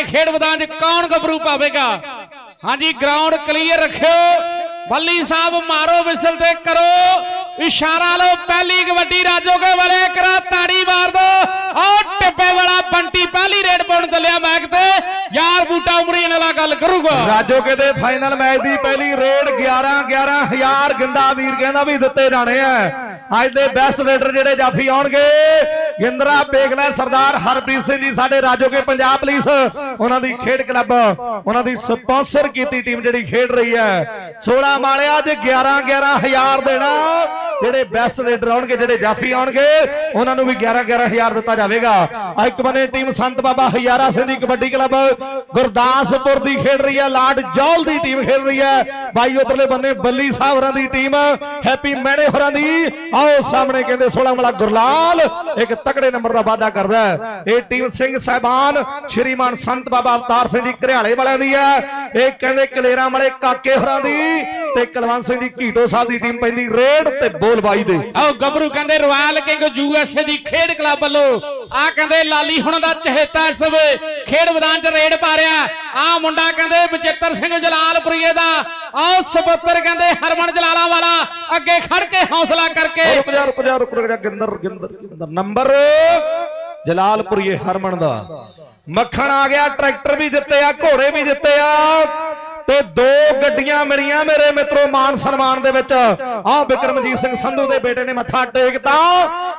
ਕਹਿੰਦੇ ਖੇਡ ਮੈਦਾਨ 'ਚ ਕੌਣ ਗੱਭਰੂ ਪਾਵੇਗਾ? ਹਾਂਜੀ ਗਰਾਊਂਡ ਕਲੀਅਰ ਰੱਖਿਓ। ਬੱਲੀ ਸਾਹਿਬ ਮਾਰੋ ਵਿਸਲ ਤੇ ਕਰੋ। ਇਸ਼ਾਰਾ ਲਓ, ਪਹਿਲੀ ਕਬੱਡੀ ਰਾਜੋਗੇ ਵਾਲੇ ਕਰਾ ਤਾੜੀ ਮਾਰ ਦੋ। ਆਹ ਟਿੱਪੇ ਵਾਲਾ ਬੰਟੀ ਪਹਿਲੀ ਰੇਡ ਪਾਉਣ ਚੱਲਿਆ ਮੈਕ ਤੇ। ਯਾਰ ਬੂਟਾ ਉਮਰੀ ਨਾਲ ਗੱਲ ਕਰੂਗਾ। ਰਾਜੋਕੇ ਦੇ ਫਾਈਨਲ ਮੈਚ ਦੀ ਪਹਿਲੀ ਰੇਡ 11 11000 ਗਿੰਦਾ ਵੀਰ ਕਹਿੰਦਾ ਵੀ ਦਿੱਤੇ ਜਾਣੇ ਆ। ਅੱਜ ਦੇ ਬੈਸਟ ਰੇਡਰ ਜਿਹੜੇ ਜਾਫੀ ਆਉਣਗੇ, ਗਿੰਦਰਾ ਪੇਗਲਾ ਸਰਦਾਰ ਹਰਪ੍ਰੀਤ ਸਿੰਘ ਜੀ, ਸਾਡੇ ਰਾਜੋਕੇ ਪੰਜਾਬ ਪੁਲਿਸ। ਉਹਨਾਂ ਦੀ ਖੇਡ ਕਲੱਬ, ਉਹਨਾਂ ਦੀ ਸਪਾਂਸਰ ਕੀਤੀ ਟੀਮ ਜਿਹੜੀ ਖੇਡ ਰਹੀ ਹੈ। 16 ਮਾਲਿਆ ਅੱਜ 11 11000 ਦੇਣਾ। ਜਿਹੜੇ ਬੈਸਟ ਰੇਡਰ ਆਉਣਗੇ, ਜਿਹੜੇ ਜਾਫੀ ਆਉਣਗੇ, ਉਹਨਾਂ ਨੂੰ ਵੀ 11 11000 ਦਿੱਤਾ ਜਾਵੇਗਾ। ਆ ਇੱਕ ਬੰਨੇ ਟੀਮ ਸੰਤ ਬਾਬਾ ਹਜ਼ਾਰਾ ਸਿੰਘ ਦੀ ਕਬੱਡੀ ਕਲੱਬ। ਗੁਰਦਾਸਪੁਰ ਦੀ ਖੇਡ ਰਹੀ ਹੈ, ਲਾਡ ਜੌਲ ਦੀ ਟੀਮ ਖੇਡ ਰਹੀ ਹੈ। ਬਾਈ, ਉਧਰਲੇ ਬੰਨੇ ਬੱਲੀ ਸਾਹਿਬ ਹੋਰਾਂ ਦੀ ਟੀਮ ਹੈਪੀ ਮੈਣੇ ਹੋਰਾਂ ਦੀ। ਆਓ ਸਾਹਮਣੇ ਕਹਿੰਦੇ 16 ਵਾਲਾ ਗੁਰਲਾਲ, ਇੱਕ ਤਕੜੇ ਨੰਬਰ ਦਾ ਵਾਅਦਾ ਕਰਦਾ ਇਹ ਟੀਮ ਸਿੰਘ ਸਾਹਿਬਾਨ, ਸ਼੍ਰੀਮਾਨ ਸੰਤ ਬਾਬਾ ਅਵਤਾਰ ਸਿੰਘ ਜੀ ਘਰਿਆਲੇ ਵਾਲਿਆਂ ਦੀ ਹੈ। ਇਹ ਕਹਿੰਦੇ ਕਲੇਰਾਂ ਵਾਲੇ ਕਾਕੇ ਹੋਰਾਂ ਦੀ ਤੇ ਕੁਲਵੰਤ ਸਿੰਘ ਦੀ ਘੀਟੋ ਸਾਹਿਬ ਦੀ ਟੀਮ ਪੈਂਦੀ ਰੇਡ ਤੇ ਬੋਲ ਬਾਈ ਦੇ। ਆਓ ਗੱਭਰੂ ਕਹਿੰਦੇ ਰਾਇਲ ਕਿੰਗ ਯੂਐਸਏ ਦੀ ਖੇਡ ਕਲੱਬ ਵੱਲੋਂ। ਆ ਕਹਿੰਦੇ ਲਾਲੀ ਹੁਣ ਦਾ ਚਹੇਤਾ ਇਸ ਵੇ। ਖੇਡ ਮੈਦਾਨ 'ਚ ਰੇਡ ਪਾ ਰਿਹਾ ਆ ਮੁੰਡਾ ਕਹਿੰਦੇ ਬਚਿੱਤਰ ਸਿੰਘ ਜਲਾਲਪੁਰੀਏ ਦਾ। ਆਓ ਸਪੁੱਤਰ ਕਹਿੰਦੇ ਹਰਮਨ ਜਲਾਲਾ ਵਾਲਾ। ਅੱਗੇ ਖੜ ਕੇ ਹੌਸਲਾ ਕਰਕੇ ਰੁਕ ਜਾ ਰੁਕ ਜਾ ਰੁਕ ਜਾ ਗਿੰਦਰ ਗਿੰਦਰ ਗਿੰਦਰ। ਨੰਬਰ ਜਲਾਲਪੁਰੀਏ ਹਰਮਨ ਦਾ। ਮੱਖਣ ਆ ਗਿਆ ਟਰੈਕਟਰ ਵੀ ਜਿੱਤੇ ਆ ਘੋੜੇ ਵੀ ਜਿੱਤੇ ਆ। ਤੇ ਦੋ ਗੱਡੀਆਂ ਮਿਲੀਆਂ ਮੇਰੇ ਮਿੱਤਰੋ ਮਾਨ ਸਨਮਾਨ ਦੇ ਵਿੱਚ। ਆਹ ਬਿਕਰਮਜੀਤ ਸਿੰਘ ਸੰਧੂ ਦੇ ਬੇਟੇ ਨੇ ਮੱਥਾ ਟੇਕਤਾ।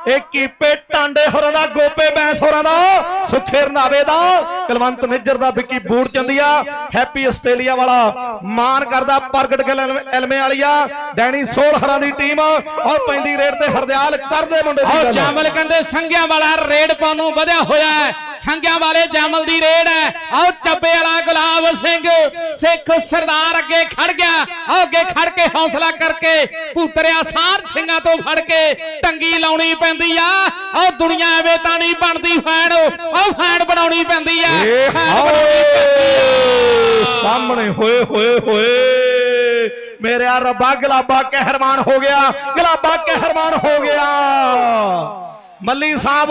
ਇਹ ਕੀਪੇ ਟਾਂਡੇ ਹੋਰਾਂ ਦਾ ਗੋਪੇ ਬੈਂਸ ਹੋਰਾਂ ਦਾ ਸੁਖੇ ਰੰਧਾਵੇ ਦਾ ਕੁਲਵੰਤ ਨਿੱਜਰ ਦਾ ਵਿੱਕੀ ਬੂਟ ਚੰਦੀਆ ਹੈਪੀ ਆਸਟ੍ਰੇਲੀਆ ਵਾਲਾ ਮਾਨ ਕਰਦਾ ਪ੍ਰਗਟ ਗਿੱਲ ਐਲਮੇ- ਵਾਲੀਆ ਡੈਣੀ ਸੋਲ ਹਰਾਂ ਦੀ ਟੀਮ ਔਰ ਪੈਂਦੀ ਰੇਡ ਤੇ ਹਰਦਿਆਲ ਕਰਦੇ ਮੁੰਡੇ ਦੀ ਗੱਲ। ਜਾਮਲ ਕਹਿੰਦੇ ਸੰਘਿਆਂ ਵਾਲਾ ਰੇਡ ਪਾਉਣ ਨੂੰ ਵਧਿਆ ਹੋਇਆ ਹੈ। ਸੰਘਿਆਂ ਵਾਲੇ ਜਾਮਲ ਦੀ ਰੇਡ ਹੈ। ਆਓ ਚੱਬੇ ਵਾਲਾ ਗੁਲਾਬ ਸਿੰਘ ਸਿੱਖ ਸਰਦਾਰ ਅੱਗੇ ਖੜ ਗਿਆ। ਅੱਗੇ ਖੜ ਕੇ ਹੌਸਲਾ ਕਰਕੇ ਭੂਤਰਿਆ ਸਾਰ ਸਿੰਘਾਂ ਤੋਂ ਫੜ ਕੇ ਟੰਗੀ ਲਾਉਣੀ ਪੈਂਦੀ ਆ। ਆਓ ਦੁਨੀਆ ਐਵੇਂ ਤਾਂ ਨਹੀਂ ਬਣਦੀ ਫੈਨ ਆਓ ਫੈਨ ਬਣਾਉਣੀ ਪੈਂਦੀ ਆ। ਸਾਹਮਣੇ ਹੋਏ ਹੋਏ ਹੋਏ। ਮੇਰੇ ਆ ਰੱਬਾ ਗਲਾਬਾ ਕਹਿਰਮਾਨ ਹੋ ਗਿਆ। ਗਲਾਬਾ ਕਹਿਰਮਾਨ ਹੋ ਗਿਆ। ਮੱਲੀ ਸਾਹਿਬ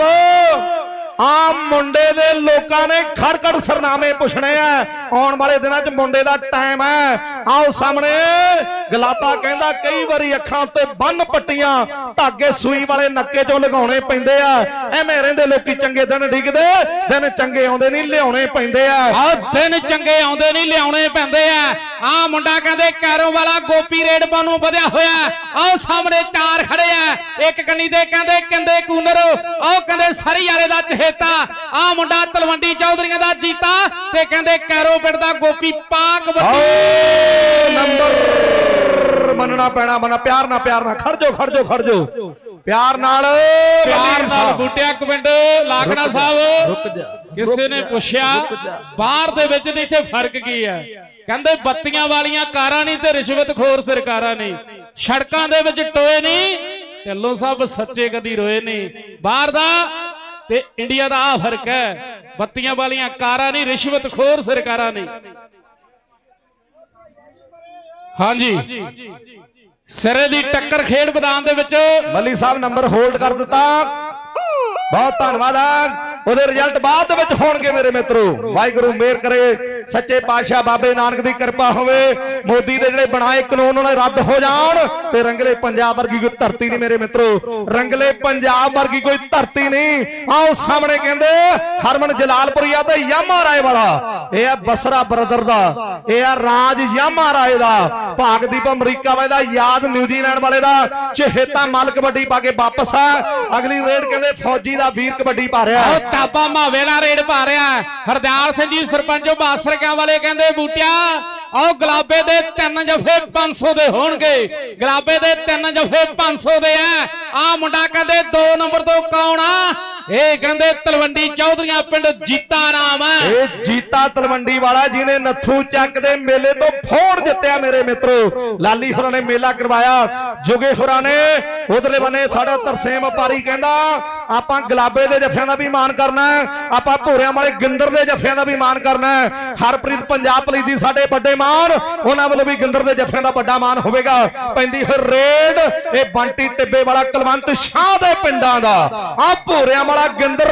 ਆ ਮੁੰਡੇ ਦੇ ਲੋਕਾਂ ਨੇ ਖੜਖੜ ਸਰਨਾਮੇ ਪੁੱਛਣੇ ਆ। ਆਉਣ ਵਾਲੇ ਦਿਨਾਂ 'ਚ ਮੁੰਡੇ ਦਾ ਟਾਈਮ ਹੈ। ਆਓ ਸਾਹਮਣੇ, ਗਲਾਬਾ ਕਹਿੰਦਾ ਕਈ ਵਾਰੀ ਅੱਖਾਂ ਉੱਤੇ ਬੰਨ ਪੱਟੀਆਂ ਧਾਗੇ ਸੂਈ ਵਾਲੇ ਨੱਕੇ 'ਚੋਂ ਲਗਾਉਣੇ ਪੈਂਦੇ ਆ। ਐਵੇਂ ਰਹਿੰਦੇ ਲੋਕੀ ਚੰਗੇ ਦਿਨ ਡਿੱਗਦੇ, ਦਿਨ ਚੰਗੇ ਆਉਂਦੇ ਨਹੀਂ, ਲਿਆਉਣੇ ਪੈਂਦੇ ਆ। ਆ ਦਿਨ ਚੰਗੇ ਆਉਂਦੇ ਨਹੀਂ, ਲਿਆਉਣੇ ਪੈਂਦੇ ਆ। ਆ ਮੁੰਡਾ ਕਹਿੰਦੇ ਕੈਰੋਂ ਵਾਲਾ ਗੋਪੀ ਰੇਡ ਨੂੰ ਵਧਿਆ ਹੋਇਆ। ਆਓ ਸਾਹਮਣੇ ਚਾਰ ਖੜੇ ਆ। ਇੱਕ ਕੰਨੀ ਦੇ ਕਹਿੰਦੇ ਕਿੰਦੇ ਕੂਨਰ ਉਹ ਕਹਿੰਦੇ ਸਰੀ ਵਾਲੇ ਦਾ ਚਹੇਤਾ ਆ ਮੁੰਡਾ ਤਲਵੰਡੀ ਚੌਧਰੀਆਂ ਦਾ ਜੀਤਾ ਤੇ ਕਹਿੰਦੇ ਕੈਰੋ ਪਿੰਡ ਦਾ ਗੋਪੀ ਪਾਕ ਵੱਡੀ। ਨੰਬਰ ਮੰਨਣਾ ਪੈਣਾ ਮਨਾ ਪਿਆਰ ਨਾਲ ਪਿਆਰ ਨਾਲ। ਖੜ ਜਾਓ ਖੜ ਜਾਓ ਖੜ ਜਾਓ। ਪਿਆਰ ਨਾਲ ਪਿਆਰ ਬੱਲੀ ਨਾਲ ਸਾਹਿਬ। ਬੂਟਿਆ ਕਿਸੇ ਨੇ ਪੁੱਛਿਆ ਬਾਹਰ ਦੇ ਵਿੱਚ ਤੇ ਇੱਥੇ ਫ਼ਰਕ ਕੀ ਹੈ? ਕਹਿੰਦੇ ਬੱਤੀਆਂ ਵਾਲੀਆਂ ਕਾਰਾਂ ਨਹੀਂ ਤੇ ਰਿਸ਼ਵਤਖੋਰ ਸਰਕਾਰਾਂ ਨਹੀਂ। ਸੜਕਾਂ ਦੇ ਵਿੱਚ ਟੋਏ ਨਹੀਂ ਢਿੱਲੋਂ ਸਾਹਿਬ ਸੱਚੇ ਕਦੀ ਰੋਏ ਨਹੀਂ। ਬਾਹਰ ਦਾ ਤੇ ਇੰਡੀਆ ਦਾ ਆ ਫ਼ਰਕ ਹੈ। ਬੱਤੀਆਂ ਵਾਲੀਆਂ ਕਾਰਾਂ ਨਹੀਂ ਰਿਸ਼ਵਤਖੋਰ ਸਰਕਾਰਾਂ ਨਹੀਂ। ਹਾਂਜੀ। ਸਿਰੇ ਦੀ ਟੱਕਰ ਖੇਡ ਮੈਦਾਨ ਦੇ ਵਿੱਚ ਮੱਲੀ ਸਾਹਿਬ ਨੰਬਰ ਹੋਲਡ ਕਰ ਦਿੱਤਾ। ਬਹੁਤ ਧੰਨਵਾਦ ਆ। ਉਹਦੇ ਰਿਜ਼ਲਟ ਬਾਅਦ ਦੇ ਵਿੱਚ ਹੋਣਗੇ ਮੇਰੇ ਮਿੱਤਰੋ। ਵਾਹਿਗੁਰੂ ਮਿਹਰ ਕਰੇ। ਸੱਚੇ ਪਾਤਸ਼ਾਹ ਬਾਬੇ ਨਾਨਕ ਦੀ ਕਿਰਪਾ ਹੋਵੇ। ਮੋਦੀ ਦੇ ਜਿਹੜੇ ਬਣਾਏ ਕਾਨੂੰਨ ਉਹਨਾਂ ਰੱਦ ਹੋ ਜਾਣ। ਤੇ ਰੰਗਲੇ ਪੰਜਾਬ ਵਰਗੀ ਕੋਈ ਧਰਤੀ ਨਹੀਂ ਮੇਰੇ ਮਿੱਤਰੋ। ਰੰਗਲੇ ਪੰਜਾਬ ਵਰਗੀ ਕੋਈ ਧਰਤੀ ਨਹੀਂ। ਆਓ ਸਾਹਮਣੇ ਕਹਿੰਦੇ, ਹਰਮਨ ਜਲਾਲਪੁਰੀਆ ਤੇ ਯਾਮਾ ਰਾਏ ਵਾਲਾ। ਇਹ ਆ ਬਸਰਾ ਬ੍ਰਦਰ ਦਾ। ਇਹ ਆ ਰਾਜ ਯਾਮਾ ਰਾਏ ਦਾ ਭਾਗਦੀਪ ਅਮਰੀਕਾ ਵਾਲੇ ਦਾ, ਯਾਦ ਨਿਊਜ਼ੀਲੈਂਡ ਵਾਲੇ ਦਾ। ਚਹੇਤਾ ਮਲ ਕਬੱਡੀ ਪਾ ਕੇ ਵਾਪਸ ਆ। ਅਗਲੀ ਰੇਡ ਕਹਿੰਦੇ ਫੌਜੀ ਦਾ ਵੀਰ ਕਬੱਡੀ ਪਾ ਰਿਹਾ। ਉਹ ਤਾਬਾ ਮਾਵੇ ਦਾ ਰੇਡ ਪਾ ਰਿਹਾ। ਹਰਦਿਆਲ ਸਿੰਘ ਜੀ, ਸਰਪੰਚੋ ਬਾਸਰਕਿਆਂ ਵਾਲੇ ਕਹਿੰਦੇ, ਬੂਟਿਆ, ਆਓ ਗੁਲਾਬੇ ਦੇ ਤਿੰਨ ਜਫੇ 500 ਦੇ ਹੋਣਗੇ। ਗੁਲਾਬੇ ਦੇ ਤਿੰਨ ਜਫੇ 500 ਦੇ ਆ ਆ ਮੁੰਡਾ ਕਹਿੰਦੇ 2 ਨੰਬਰ ਤੋਂ ਕੌਣ ਆ? ਇਹ ਕਹਿੰਦੇ ਤਲਵੰਡੀ ਚੌਧਰੀਆਂ ਪਿੰਡ ਜੀਤਾ ਰਾਮ ਹੈ ਇਹ ਜੀਤਾ ਤਲਵੰਡੀ ਵਾਲਾ ਜਿਹਨੇ ਨੱਥੂ ਚੱਕ ਦੇ ਮੇਲੇ ਤੋਂ ਫੋੜ ਜਿੱਤਿਆ ਮੇਰੇ ਮਿੱਤਰੋ। ਲਾਲੀ ਹੋਰਾਂ ਨੇ ਮੇਲਾ ਕਰਵਾਇਆ। ਜੁਗੇ ਹੋਰਾਂ ਨੇ ਉਧਰਲੇ ਬੰਨੇ ਸਾਡਾ ਤਰਸੇਮ ਵਪਾਰੀ ਕਹਿੰਦਾ, ਆਪਾਂ ਗੁਲਾਬੇ ਦੇ ਜੱਫਿਆਂ ਦਾ ਵੀ ਮਾਣ ਕਰਨਾ ਆਪਾਂ ਭੋਰਿਆਂ ਵਾਲੇ ਗਿੰਦਰ ਦੇ ਜੱਫਿਆਂ ਦਾ ਵੀ ਮਾਣ ਕਰਨਾ ਹਰਪ੍ਰੀਤ ਪੰਜਾਬ ਪੁਲਿਸ ਦੀ ਸਾਡੇ ਵੱਡੇ ਮਾਣ, ਉਹਨਾਂ ਵੱਲੋਂ ਵੀ ਗਿੰਦਰ ਦੇ ਜੱਫਿਆਂ ਦਾ ਵੱਡਾ ਮਾਣ ਹੋਵੇਗਾ। ਪੈਂਦੀ ਹੋਈ ਰੇਡ, ਇਹ ਬੰਟੀ ਟਿੱਬੇ ਵਾਲਾ ਕੁਲਵੰਤ ਸ਼ਾਹ ਦੇ ਪਿੰਡਾਂ ਦਾ। ਆ ਭੋਰਿਆਂ ਵਾਲਾ ਗਿੰਦਰ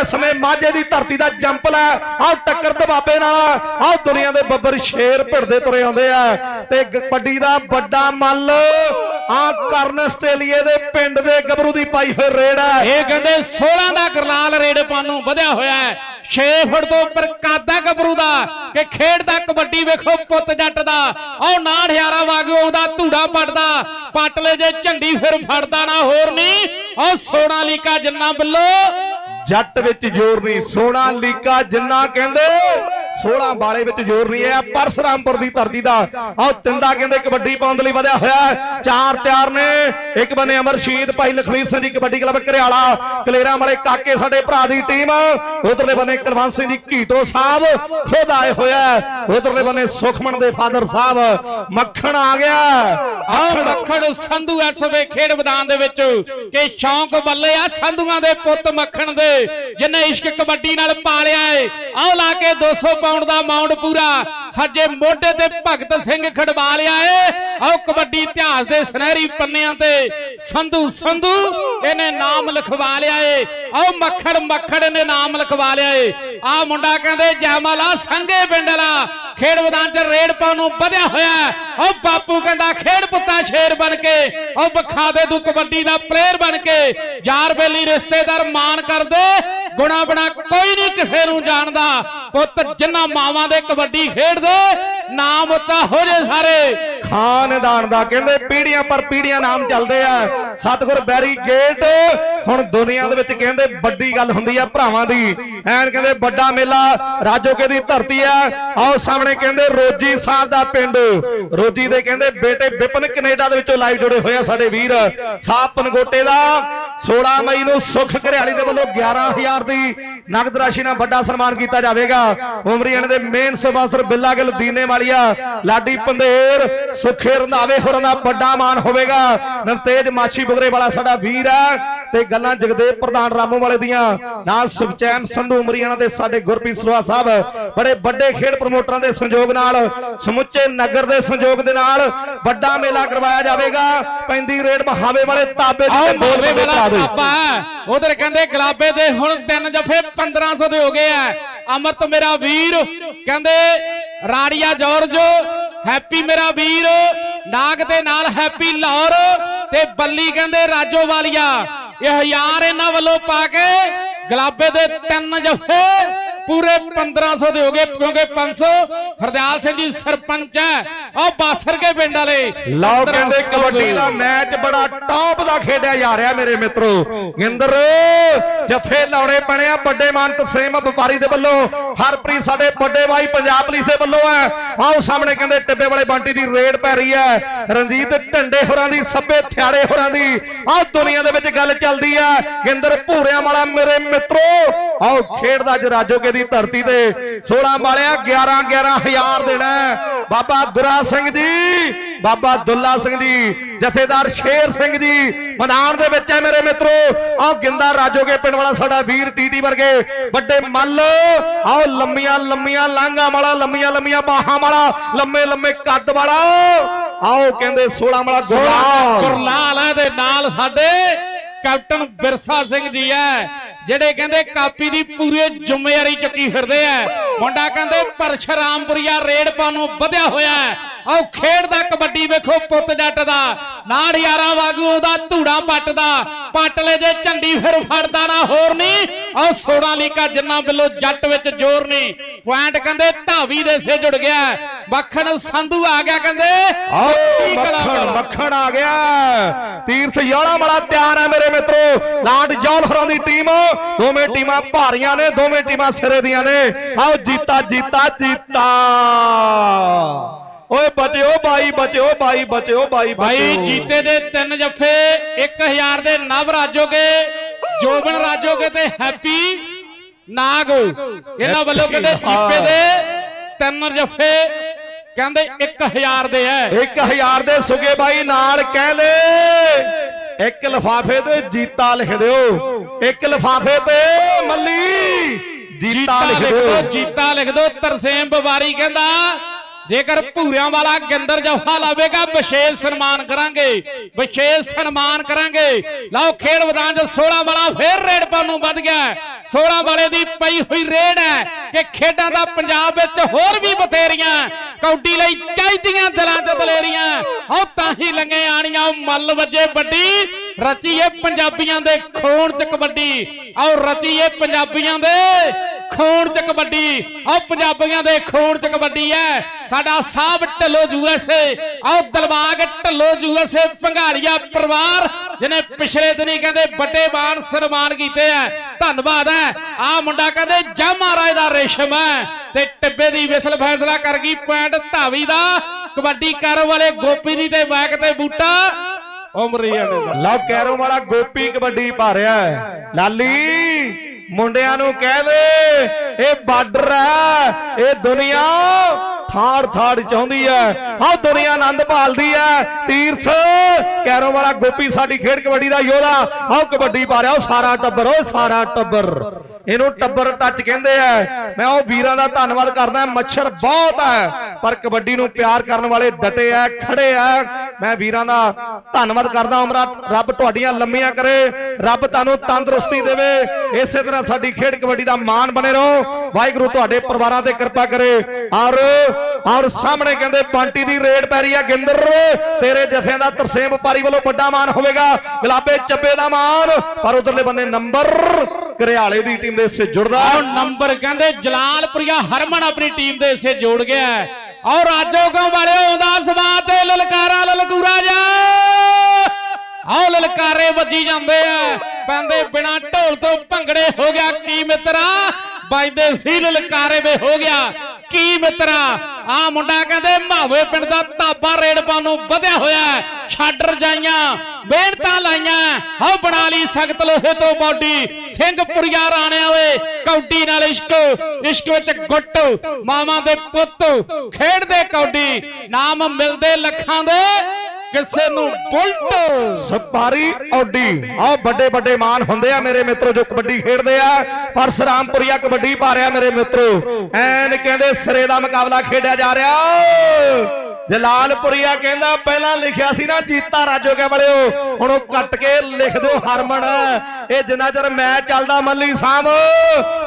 ਇਸ ਸਮੇਂ ਮਾਝੇ ਦੀ ਧਰਤੀ ਦਾ ਜੰਪਲ ਹੈ ਆਹ ਟੱਕਰ ਦਬਾਬੇ ਨਾਲ, ਆਹ ਦੁਨੀਆ ਦੇ ਬੱਬਰ ਸ਼ੇਰ ਭਿੜਦੇ ਤੁਰੇ ਆਉਂਦੇ ਆ ਤੇ ਕਬੱਡੀ ਦਾ ਵੱਡਾ ਮੱਲ ਆ ਕਰਨ ਆਸਟ੍ਰੇਲੀਆ ਦੇ ਪਿੰਡ ਦੇ ਗੱਭਰੂ ਦੀ ਪਾਈ ਹੋਈ ਰੇਡ ਹੈ। ਇਹ ਕਹਿੰਦੇ 16 ਦਾ ਗਰਲਾਲ ਰੇੜਪਾਂ ਨੂੰ ਵਧਿਆ ਹੋਇਆ ਹੈ। 6 ਫੁੱਟ ਤੋਂ ਉੱਪਰ ਕਾਦਾ ਗੱਭਰੂ ਦਾ ਕਿ ਖੇਡਦਾ ਕਬੱਡੀ ਵੇਖੋ ਪੁੱਤ ਜੱਟ ਦਾ। ਉਹ ਨਾ ਹਜ਼ਾਰਾ ਵਾਂਗੂ ਉਹਦਾ ਧੂੜਾ ਪੱਟਦਾ। ਪੱਟ ਲੈ ਜੇ ਝੰਡੀ ਫਿਰ ਫੜਦਾ ਨਾ ਹੋਰ ਨਹੀਂ ਉਹ ਸੋਨਾ ਲੀਕਾ ਜਿੰਨਾ ਬੱਲੋ। ਜੱਟ ਵਿੱਚ ਜ਼ੋਰ ਨਹੀਂ ਸੋਨਾ ਲੀਕਾ ਜਿੰਨਾ ਕਹਿੰਦੇ 16 ਬਾਲੇ ਵਿੱਚ ਜ਼ੋਰ ਨਹੀਂ ਹੈ ਪਰਸਰਾਮਪੁਰ ਦੀ ਧਰਤੀ ਦਾ। ਆਹ ਤਿੰਦਾ ਕਹਿੰਦੇ ਕਬੱਡੀ ਪਾਉਣ ਦੇ ਲਈ ਵਧਿਆ ਹੋਇਆ ਹੈ। ਚਾਰ ਤਿਆਰ ਨੇ। ਇੱਕ ਬੰਨੇ ਅਮਰਸ਼ੀਦ ਭਾਈ ਲਖਵੀਰ ਸਿੰਘ ਜੀ, ਕਬੱਡੀ ਕਲੱਬ ਘਰਿਆਲਾ ਕਲੇਰਾਂ ਵਾਲੇ ਕਾਕੇ ਸਾਡੇ ਭਰਾ ਦੀ ਟੀਮ। ਉਧਰਲੇ ਬੰਨੇ ਕੁਲਵੰਤ ਸਿੰਘ ਜੀ, ਘੀਟੋ ਸਾਹਿਬ ਖੁਦ ਆਏ ਹੋਇਆ ਉਧਰਲੇ ਬੰਨੇ ਸੁਖਮਨ ਦੇ ਫਾਦਰ ਸਾਹਿਬ। ਮੱਖਣ ਆ ਗਿਆ। ਆਹ ਮੱਖਣ ਸੰਧੂ ਐਸਵੇ ਖੇਡ ਮੈਦਾਨ ਦੇ ਵਿੱਚ। ਕਿ ਸ਼ੌਂਕ ਬੱਲੇ ਆ ਸੰਧੂਆਂ ਦੇ ਪੁੱਤ ਮੱਖਣ ਦੇ। ਜਿਨੇ ਇਸ਼ਕ ਕਬੱਡੀ ਨਾਲ ਪਾਲਿਆ ਏ। ਆਹ ਲਾ ਕੇ 200 ਪਾਉਂਡ ਦਾ ਮਾਉਂਡ ਪੂਰਾ। ਸੱਜੇ ਮੋਢੇ ਤੇ ਭਗਤ ਸਿੰਘ ਖੜਵਾ ਲਿਆ ਏ। ਆਓ ਕਬੱਡੀ ਇਤਿਹਾਸ ਦੇ ਸੁਨਹਿਰੀ ਪੰਨਿਆਂ ਤੇ ਸੰਧੂ ਸੰਧੂ, ਇਹਨੇ ਨਾਮ ਲਿਖਵਾ ਲਿਆ ਏ। ਆਓ ਮੱਖਣ ਮੱਖਣ ਨੇ ਨਾਮ ਲਿਖਵਾ ਲਿਆ ਏ। ਆਹ ਮੁੰਡਾ ਕਹਿੰਦੇ ਜੈਮਾਲਾ ਸੰਘੇ ਪਿੰਡ ਵਾਲਾ। ਖੇਡ ਮੈਦਾਨ 'ਚ ਰੇਡ ਪਾਉਣ ਨੂੰ ਵਧਿਆ ਹੋਇਆ ਉਹ ਬਾਪੂ ਕਹਿੰਦਾ, ਖੇਡ ਪੁੱਤਾ ਸ਼ੇਰ ਬਣ ਕੇ, ਉਹ ਵਿਖਾ ਦੇ ਤੂੰ ਕਬੱਡੀ ਦਾ ਪਲੇਅਰ ਬਣ ਕੇ। ਯਾਰ ਬੇਲੀ ਰਿਸ਼ਤੇਦਾਰ ਮਾਣ ਕਰਦੇ, ਗੁਣਾ ਬਣਾ ਕੋਈ ਨਹੀਂ ਕਿਸੇ ਨੂੰ ਜਾਣਦਾ। ਪੁੱਤ, ਜਿੰਨਾ ਮਾਵਾਂ ਦੇ ਕਬੱਡੀ ਖੇਡਦੇ ਨਾਮ ਉੱਤਾ ਹੋ ਜੇ ਸਾਰੇ। ਖਾਨਦਾਨ ਦਾ, ਕਹਿੰਦੇ ਪੀੜੀਆਂ ਪਰ ਪੀੜੀਆਂ ਨਾਮ ਚੱਲਦੇ ਆ। ਸਤਗੁਰ ਬੈਰੀ ਹੁਣ ਦੁਨੀਆ ਦੇ ਵਿੱਚ ਕਹਿੰਦੇ ਵੱਡੀ ਗੱਲ ਹੁੰਦੀ ਆ ਭਰਾਵਾਂ ਦੀ। ਐਨ ਕਹਿੰਦੇ ਵੱਡਾ ਮੇਲਾ, ਰਾਜੋਕੇ ਦੀ ਧਰਤੀ ਆ। ਆਓ ਸਾਹਮਣੇ ਕਹਿੰਦੇ ਰੋਜੀ ਸਾਹਿਬ ਦਾ ਪਿੰਡ। ਰੋਜੀ ਦੇ ਕਹਿੰਦੇ ਬੇਟੇ ਵਿਪਨ ਕੈਨੇਡਾ ਦੇ ਵਿੱਚੋਂ ਲਾਈਵ ਜੁੜੇ ਹੋਏ ਆ ਸਾਡੇ ਵੀਰ। ਸਾਹਿਬ ਪਨਗੋਟੇ ਦਾ 16 ਮਈ ਨੂੰ ਸੁਖ ਘਰਿਆਲੀ ਦੇ ਵੱਲੋਂ 11000 ਦੀ ਨਗਦ ਰਾਸ਼ੀ ਨਾਲ ਵੱਡਾ ਸਨਮਾਨ ਕੀਤਾ ਜਾਵੇਗਾ। ਉਮਰੀਆਂ ਦੇ ਮੇਨ ਸਪਾਂਸਰ ਬਿੱਲਾ ਗਿੱਲ ਦੀਨੇ ਵਾਲੀਆ ਲਾਡੀ ਪੰਧੇਰ ਸੁਖੇ ਰੰਧਾਵੇ ਹੋਰਾਂ ਦਾ ਵੱਡਾ ਮਾਣ ਹੋਵੇਗਾ। ਨਵਤੇਜ ਮਾਛੀ ਬੁਗਰੇ ਵਾਲਾ ਸਾਡਾ ਵੀਰ ਹੈ ਤੇ ਗੱਲਾਂ ਜਗਦੇਵ ਪ੍ਰਧਾਨ ਰਾਮੂ ਵਾਲੇ ਦੀਆਂ। ਨਾਲ ਸੁਖਚੈਨ ਸੰਧੂ ਉਮਰੀਆਂ ਦੇ ਸਾਡੇ ਗੁਰਪ੍ਰੀਤ ਸਰਵਾ ਸਾਹਿਬ ਬੜੇ ਵੱਡੇ ਖੇਡ ਪ੍ਰਮੋਟਰਾਂ ਦੇ ਸੰਯੋਗ ਨਾਲ ਸਮੁੱਚੇ ਨਗਰ ਦੇ ਸੰਯੋਗ ਦੇ ਨਾਲ ਵੱਡਾ ਮੇਲਾ ਕਰਵਾਇਆ ਜਾਵੇਗਾ। ਪੈਂਦੀ ਰੇਡ ਮਹਾਵੇ ਵਾਲੇ ਤਾਬੇ ਦੇ ਬੋਲ ਦੇ ਕਾਪਾ ਉਧਰ ਕਹਿੰਦੇ ਗੁਲਾਬੇ ਦੇ ਹੁਣ ਤਿੰਨ ਜਫੇ 1500 ਦੇ ਹੋ ਗਏ ਆ ਅਮਰਤ ਮੇਰਾ ਵੀਰ ਕਹਿੰਦੇ ਰਾੜੀਆ ਜਾਰਜ, ਹੈਪੀ ਮੇਰਾ ਵੀਰ, ਨਾਗ ਦੇ ਨਾਲ ਹੈਪੀ ਲਾਹੌਰ ਤੇ ਬੱਲੀ ਕਹਿੰਦੇ ਰਾਜੋ ਵਾਲੀਆ। ਇਹ ਹਜ਼ਾਰ ਇਹਨਾਂ ਵੱਲੋਂ ਪਾ ਕੇ ਗੁਲਾਬੇ ਦੇ ਤਿੰਨ ਜੱਫੇ ਪੂਰੇ 1500 ਦੇ ਹੋ ਗਏ ਕਿਉਂਕਿ 500 ਹਰਦਿਆਲ ਸਿੰਘ ਜੀ ਸਰਪੰਚ ਹੈ। ਉਹ ਬਾਸਰ ਕੇ ਪਿੰਡ ਵਾਲੇ ਲਓ ਕਹਿੰਦੇ ਕਬੱਡੀ ਦਾ ਮੈਚ ਬੜਾ ਟੌਪ ਦਾ ਖੇਡਿਆ ਜਾ ਰਿਹਾ ਮੇਰੇ ਮਿੱਤਰੋ। ਗਿੰਦਰ ਜੱਫੇ ਲਾਉਣੇ ਪੈਣੇ ਆ ਵੱਡੇ ਮਾਨ ਤਸੇਮ ਵਪਾਰੀ ਦੇ ਵੱਲੋਂ। ਹਰਪ੍ਰੀਤ ਸਾਡੇ ਵੱਡੇ ਬਾਈ ਪੰਜਾਬ ਪੁਲਿਸ ਦੇ ਵੱਲੋਂ ਹੈ ਆਓ ਸਾਹਮਣੇ ਕਹਿੰਦੇ ਟਿੱਬੇ ਵਾਲੇ ਬਾਂਟੀ ਦੀ ਰੇਡ ਪੈ ਰਹੀ ਹੈ। ਰਣਜੀਤ ਢੰਡੇ ਹੋਰਾਂ ਦੀ ਸੱਬੇ ਥਿਆੜੇ ਹੋਰਾਂ ਦੀ। ਆਹ ਦੁਨੀਆ ਦੇ ਵਿੱਚ ਗੱਲ ਚੱਲਦੀ ਹੈ। ਗਿੰਦਰ ਭੂਰਿਆਂ ਵਾਲਾ ਮੇਰੇ ਮਿੱਤਰੋ। ਆਓ ਖੇਡਦਾ ਅੱਜ ਰਾਜੋਕੇ ਦੀ ਧਰਤੀ ਤੇ 16 ਵਾਲਿਆ 11 11000 ਦੇਣਾ ਬਾਬਾ ਗੁਰਾ ਸਿੰਘ ਜੀ, ਬਾਬਾ ਦੁੱਲਾ ਸਿੰਘ ਜੀ, ਜਥੇਦਾਰ ਸ਼ੇਰ ਸਿੰਘ ਜੀ ਮੈਦਾਨ ਦੇ ਵਿੱਚ ਹੈ ਮੇਰੇ ਮਿੱਤਰੋ। ਆਹ ਗਿੰਦਾ ਰਾਜੋਗੇ ਪਿੰਡ ਵਾਲਾ ਸਾਡਾ ਵੀਰ ਟੀਟੀ ਵਰਗੇ, ਵੱਡੇ ਮੱਲ ਆਓ ਲੰਮੀਆਂ ਲੰਮੀਆਂ ਲਾਂਘਾਂ ਵਾਲਾ, ਲੰਮੀਆਂ ਲੰਮੀਆਂ ਬਾਹਾਂ ਵਾਲਾ, ਲੰਮੇ ਲੰਮੇ ਕੱਦ ਵਾਲਾ। ਆਓ ਕਹਿੰਦੇ 16 ਵਾਲਾ ਗੁਰਲਾਲ। ਗੁਰਲਾਲ ਹੈ ਨਾਲ ਸਾਡੇ ਕੈਪਟਨ ਬਿਰਸਾ ਸਿੰਘ ਜੀ ਹੈ। ਜਿਹੜੇ ਕਹਿੰਦੇ ਕਾਪੀ ਦੀ ਪੂਰੀ ਜ਼ਿੰਮੇਵਾਰੀ ਚੱਕੀ ਫਿਰਦੇ ਆ। ਮੁੰਡਾ ਕਹਿੰਦੇ ਪਰਸ਼ਰਾਮਪੁਰੀਆ ਰੇੜਪਾ ਨੂੰ ਵਧਿਆ ਹੋਇਆ ਹੈ। ਆਓ ਖੇਡਦਾ ਕਬੱਡੀ ਵੇਖੋ ਪੁੱਤ ਜੱਟ ਦਾ। ਨਾੜ ਯਾਰਾਂ ਵਾਂਗੂ ਉਹਦਾ ਧੂੜਾ ਪੱਟਦਾ। ਪੱਟ ਲੈ ਝੰਡੀ ਫਿਰ ਫੜਦਾ ਨਾ ਹੋਰ ਨਹੀਂ ਆਓ ਸੋਨਾ ਲੀਕਾ ਜਿੰਨਾ ਬਿੱਲੋ ਜੱਟ ਵਿੱਚ ਜ਼ੋਰ ਨਹੀਂ ਪੁਆਇੰਟ ਕਹਿੰਦੇ ਧਾਵੀ ਦੇ ਸੇ ਜੁੜ ਗਿਆ ਮੱਖਣ ਸੰਧੂ ਆ ਗਿਆ ਕਹਿੰਦੇ। ਆਓ ਮੱਖਣ ਮੱਖਣ ਆ ਗਿਆ। ਤੀਰਥ ਯਾਲਾ ਵਾਲਾ ਤਿਆਰ ਹੈ ਮੇਰੇ ਮਿੱਤਰੋ। ਲਾਡ ਜੌਲ ਦੀ ਟੀਮ। ਦੋਵੇਂ ਟੀਮਾਂ ਭਾਰੀਆਂ ਨੇ ਦੋਵੇਂ ਟੀਮਾਂ ਸਿਰੇ ਦੀਆਂ ਨੇ। ਆਓ ਜੀਤਾ ਜੀਤਾ ਜੀਤਾ। ਓਏ ਬਚਿਓ ਬਾਈ ਬਚਿਓ ਬਾਈ ਬਚਿਓ ਬਾਈ ਬਚਿਓ। ਜੀਤੇ ਦੇ ਤਿੰਨ ਜੱਫੇ 1000 ਦੇ ਨਵ ਰਾਜੋਗੇ ਜੋਬਨ ਰਾਜੋਗੇ ਤੇ ਹੈਪੀ ਨਾਗ। ਇਹਨਾਂ ਵੱਲੋਂ ਕਹਿੰਦੇ ਜੀਪੇ ਦੇ ਤਿੰਨ ਜੱਫੇ ਕਹਿੰਦੇ 1000 ਦੇ ਐ। 1000 ਦੇ ਸੁਗੇ ਬਾਈ ਨਾਲ ਕਹਿ ਲੈ ਇੱਕ ਲਿਫਾਫੇ ਤੇ ਜੀਤਾ ਲਿਖ ਦਿਓ। ਇੱਕ ਲਿਫਾਫੇ ਤੇ ਮੱਲੀ। ਜੀਤਾ ਲਿਖ ਦਿਓ। ਜੀਤਾ ਲਿਖ ਦੋ ਤਰਸੇਮ ਬਵਾਰੀ ਕਹਿੰਦਾ ਜੇਕਰ ਭੂਰਿਆਂ ਵਾਲਾ ਗਿੰਦਰ ਜਫਾ ਲਾਵੇਗਾ ਵਿਸ਼ੇਸ਼ ਸਨਮਾਨ ਕਰਾਂਗੇ। ਵਿਸ਼ੇਸ਼ ਸਨਮਾਨ ਕਰਾਂਗੇ। ਲਓ ਖੇਡ ਮੈਦਾਨ 'ਚ 16 ਵਾਲਾ ਫੇਰ ਰੇਡ ਪਰ ਨੂੰ ਵੱਧ ਗਿਆ। 16 ਵਾਲੇ ਦੀ ਪਈ ਹੋਈ ਰੇਡ ਹੈ ਕਿ ਖੇਡਾਂ ਦਾ ਪੰਜਾਬ ਵਿੱਚ ਹੋਰ ਵੀ ਬਥੇਰੀਆਂ ਕੌਡੀ ਲਈ ਚਾਹੀਦੀਆਂ ਦਿਲਾਂ 'ਚ ਦਲੇਰੀਆਂ। ਉਹ ਤਾਂ ਹੀ ਲੰਗੇ ਆਣੀਆਂ ਉਹ ਮੱਲ ਵੱਜੇ ਵੱਡੀ ਰਚੀਏ ਪੰਜਾਬੀਆਂ ਦੇ ਖੂਨ 'ਚ ਕਬੱਡੀ। ਆਓ ਰਚੀਏ ਪੰਜਾਬੀਆਂ ਦੇ ਖੂਨ 'ਚ ਕਬੱਡੀ। ਆਓ ਪੰਜਾਬੀਆਂ ਦੇ ਖੂਨ 'ਚ ਕਬੱਡੀ ਹੈ ਸਾਡਾ ਸਾਬ ਢੱਲੋ ਯੂਐਸਏ ਆਓ ਦਲਬਾਗ ਢੱਲੋ ਯੂਐਸਏ ਭੰਗਾਰੀਆ ਪਰਿਵਾਰ, ਜਿਹਨੇ ਪਿਛਲੇ ਦਿਨੀ ਕਹਿੰਦੇ ਵੱਡੇ ਮਾਨ ਸਨਮਾਨ ਕੀਤੇ ਆ ਧੰਨਵਾਦ ਹੈ ਆਹ ਮੁੰਡਾ ਕਹਿੰਦੇ ਜਮ ਮਹਾਰਾਜ ਦਾ ਰੇਸ਼ਮ ਹੈ ਤੇ ਟਿੱਬੇ ਦੀ ਵਿਸਲ ਫੈਸਲਾ ਕਰ ਗਈ ਪੁਆਇੰਟ ਧਾਵੀ ਦਾ। ਕਬੱਡੀ ਕਰ ਵਾਲੇ ਗੋਪੀ ਦੀ ਤੇ ਬੈਕ ਤੇ ਬੂਟਾ। ਉਮਰੀਆ ਨੇ ਦਾ ਲਓ ਕੈਰੋ ਵਾਲਾ ਗੋਪੀ ਕਬੱਡੀ ਪਾ ਰਿਹਾ ਹੈ। ਲਾਲੀ ਮੁੰਡਿਆਂ ਨੂੰ ਕਹਿ ਦੇ ਇਹ ਬਾਰਡਰ ਹੈ। ਇਹ ਦੁਨੀਆ ਥਾੜ ਥਾੜ ਚਾਹੁੰਦੀ ਹੈ। ਆਹ ਦੁਨੀਆ ਆਨੰਦ ਭਾਲਦੀ ਹੈ। ਤੀਰਥ ਕੈਰੋ ਵਾਲਾ ਗੋਪੀ ਸਾਡੀ ਖੇਡ ਕਬੱਡੀ ਦਾ ਯੋਧਾ। ਆਹ ਕਬੱਡੀ ਪਾ ਰਿਹਾ ਉਹ ਸਾਰਾ ਟੱਬਰ ਉਹ ਸਾਰਾ ਟੱਬਰ। ਇਹਨੂੰ ਟੱਬਰ ਟੱਚ ਕਹਿੰਦੇ ਆ। ਮੈਂ ਉਹ ਵੀਰਾਂ ਦਾ ਧੰਨਵਾਦ ਕਰਦਾ ਮੱਛਰ ਬਹੁਤ ਹੈ। ਪਰ ਕਬੱਡੀ ਨੂੰ ਪਿਆਰ ਕਰਨ ਵਾਲੇ ਡਟੇ ਆ ਖੜੇ ਆ। ਮੈਂ ਵੀਰਾਂ ਦਾ ਧੰਨਵਾਦ ਕਰਦਾ ਉਮਰਾ ਰੱਬ ਤੁਹਾਡੀਆਂ ਲੰਮੀਆਂ ਕਰੇ, ਰੱਬ ਤੁਹਾਨੂੰ ਤੰਦਰੁਸਤੀ ਦੇਵੇ। ਇਸੇ ਤਰ੍ਹਾਂ ਸਾਡੀ ਖੇਡ ਕਬੱਡੀ ਦਾ ਮਾਣ ਬਣੇ ਰਹੋ। ਵਾਹਿਗੁਰੂ ਤੁਹਾਡੇ ਪਰਿਵਾਰਾਂ ਤੇ ਕਿਰਪਾ ਕਰੇ। ਔਰ ਔਰ ਸਾਹਮਣੇ ਕਹਿੰਦੇ ਪਾਂਟੀ ਦੀ ਰੇਡ ਪੈ ਰਹੀ ਆ, ਗਿੰਦਰ। ਤੇਰੇ ਜਫਿਆਂ ਦਾ ਤਰਸੇਮ ਵਪਾਰੀ ਵੱਲੋਂ ਵੱਡਾ ਮਾਣ ਹੋਵੇਗਾ। ਗੁਲਾਬੇ ਚੱਬੇ ਦਾ ਮਾਣ, ਪਰ ਉਧਰਲੇ ਬੰਨੇ ਨੰਬਰ ਕਰਿਆਲੇ ਦੀ ਟੀਮ ਦੇ ਹਿੱਸੇ ਜੁੜਦਾ। ਨੰਬਰ ਕਹਿੰਦੇ, ਜਲਾਲਪੁਰੀਆ ਹਰਮਨ ਆਪਣੀ ਟੀਮ ਦੇ ਹਿੱਸੇ ਜੋੜ ਗਿਆ ਹੈ। ਔਰ ਰਾਜੋਗੋਂ ਵਾਲੇ ਆਉਂਦਾ ਸਵਾ ਤੇ ਲਲਕਾਰਾ ਲਲਕੂਰਾ ਜਾ ਆਹ ਲਲਕਾਰੇ ਵੱਜੀ ਜਾਂਦੇ ਆ ਪੈਂਦੇ ਬਿਨਾ ਢੋਲ ਤੋਂ ਭੰਗੜੇ ਹੋ ਗਿਆ ਕੀ ਮਿੱਤਰਾ ਵੱਜਦੇ ਸੀ ਲਲਕਾਰੇ ਵੇ ਹੋ ਗਿਆ। ਕੀ ਮਿੱਤਰਾ? ਆ ਮੁੰਡਾ ਕਹਿੰਦੇ ਮਾਵੇ ਪਿੰਡ ਦਾ ਤਾਬਾ ਰੇੜਪਾ ਨੂੰ ਵਧਿਆ ਹੋਇਆ ਛੱਡ ਰਜਾਈਆਂ ਬੇਨਤਾਂ ਲਾਈਆਂ ਹੋ। ਬਣਾ ਲਈ ਸਖਤ ਲੋਹੇ ਤੋਂ ਬਾਡੀ। ਸਿੰਘਪੁਰੀਆ ਰਾਣਿਆ ਓਏ, ਕੌਡੀ ਨਾਲ ਇਸ਼ਕ ਇਸ਼ਕ ਵਿੱਚ ਗੁੱਟ। ਮਾਵਾਂ ਦੇ ਪੁੱਤ ਖੇਡਦੇ ਕੌਡੀ। ਨਾਮ ਮਿਲਦੇ ਲੱਖਾਂ ਦੇ ਕਿਸੇ ਨੂੰ ਬੁਲਟ ਸਪਾਰੀ ਔਡੀ। ਆਹ ਵੱਡੇ ਵੱਡੇ ਮਾਨ ਹੁੰਦੇ ਆ ਮੇਰੇ ਮਿੱਤਰੋ, ਜੋ ਕਬੱਡੀ ਖੇਡਦੇ ਆ। ਪਰਸਰਾਮਪੁਰੀਆ ਕਬੱਡੀ ਪਾ ਰਿਹਾ ਮੇਰੇ ਮਿੱਤਰੋ। ਐਨ ਕਹਿੰਦੇ ਸਿਰੇ ਦਾ ਮੁਕਾਬਲਾ ਖੇਡਿਆ ਜਾ ਰਿਹਾ। ਜਲਾਲਪੁਰੀਆ ਕਹਿੰਦਾ, ਪਹਿਲਾਂ ਲਿਖਿਆ ਸੀ ਨਾ, ਜੀਤਾ ਰਾਜੋਗੇ ਵਾਲਿਓ। ਹੁਣ ਉਹ ਕੱਟ ਕੇ ਲਿਖ ਦਿਓ ਹਰਮਨ। ਇਹ ਜਿੰਨਾ ਚਿਰ ਮੈਂ ਚੱਲਦਾ ਮੱਲੀ ਸਾਹਿਬ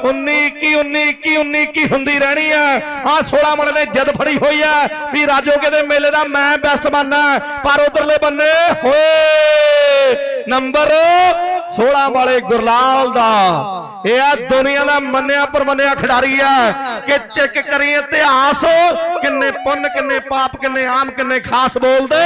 19 21 19 21 19 21 ਹੁੰਦੀ ਰਹਿਣੀ ਆ। ਆ 16 ਮੁੰਡੇ ਨੇ ਜਦ ਫੜੀ ਹੋਈ ਆ ਵੀ ਰਾਜੋਗੇ ਦੇ ਮੇਲੇ ਦਾ ਮੈਂ ਬੈਸਟ ਬਣਨਾ। ਪਰ ਉਧਰਲੇ ਬੰਨੇ, ਹੋਏ, ਨੰਬਰ 16 ਵਾਲੇ ਗੁਰਲਾਲ ਦਾ। ਇਹ ਆ ਦੁਨੀਆ ਦਾ ਮੰਨਿਆ ਪਰਮੰਨਿਆ ਖਿਡਾਰੀ ਆ। ਕਿ ਚੈੱਕ ਕਰੀ ਇਤਿਹਾਸ, ਕਿੰਨੇ ਪੁੰਨ, ਕਿੰਨੇ ਪਾਪ, ਕਿੰਨੇ ਆਮ, ਕਿੰਨੇ ਖਾਸ ਬੋਲਦੇ।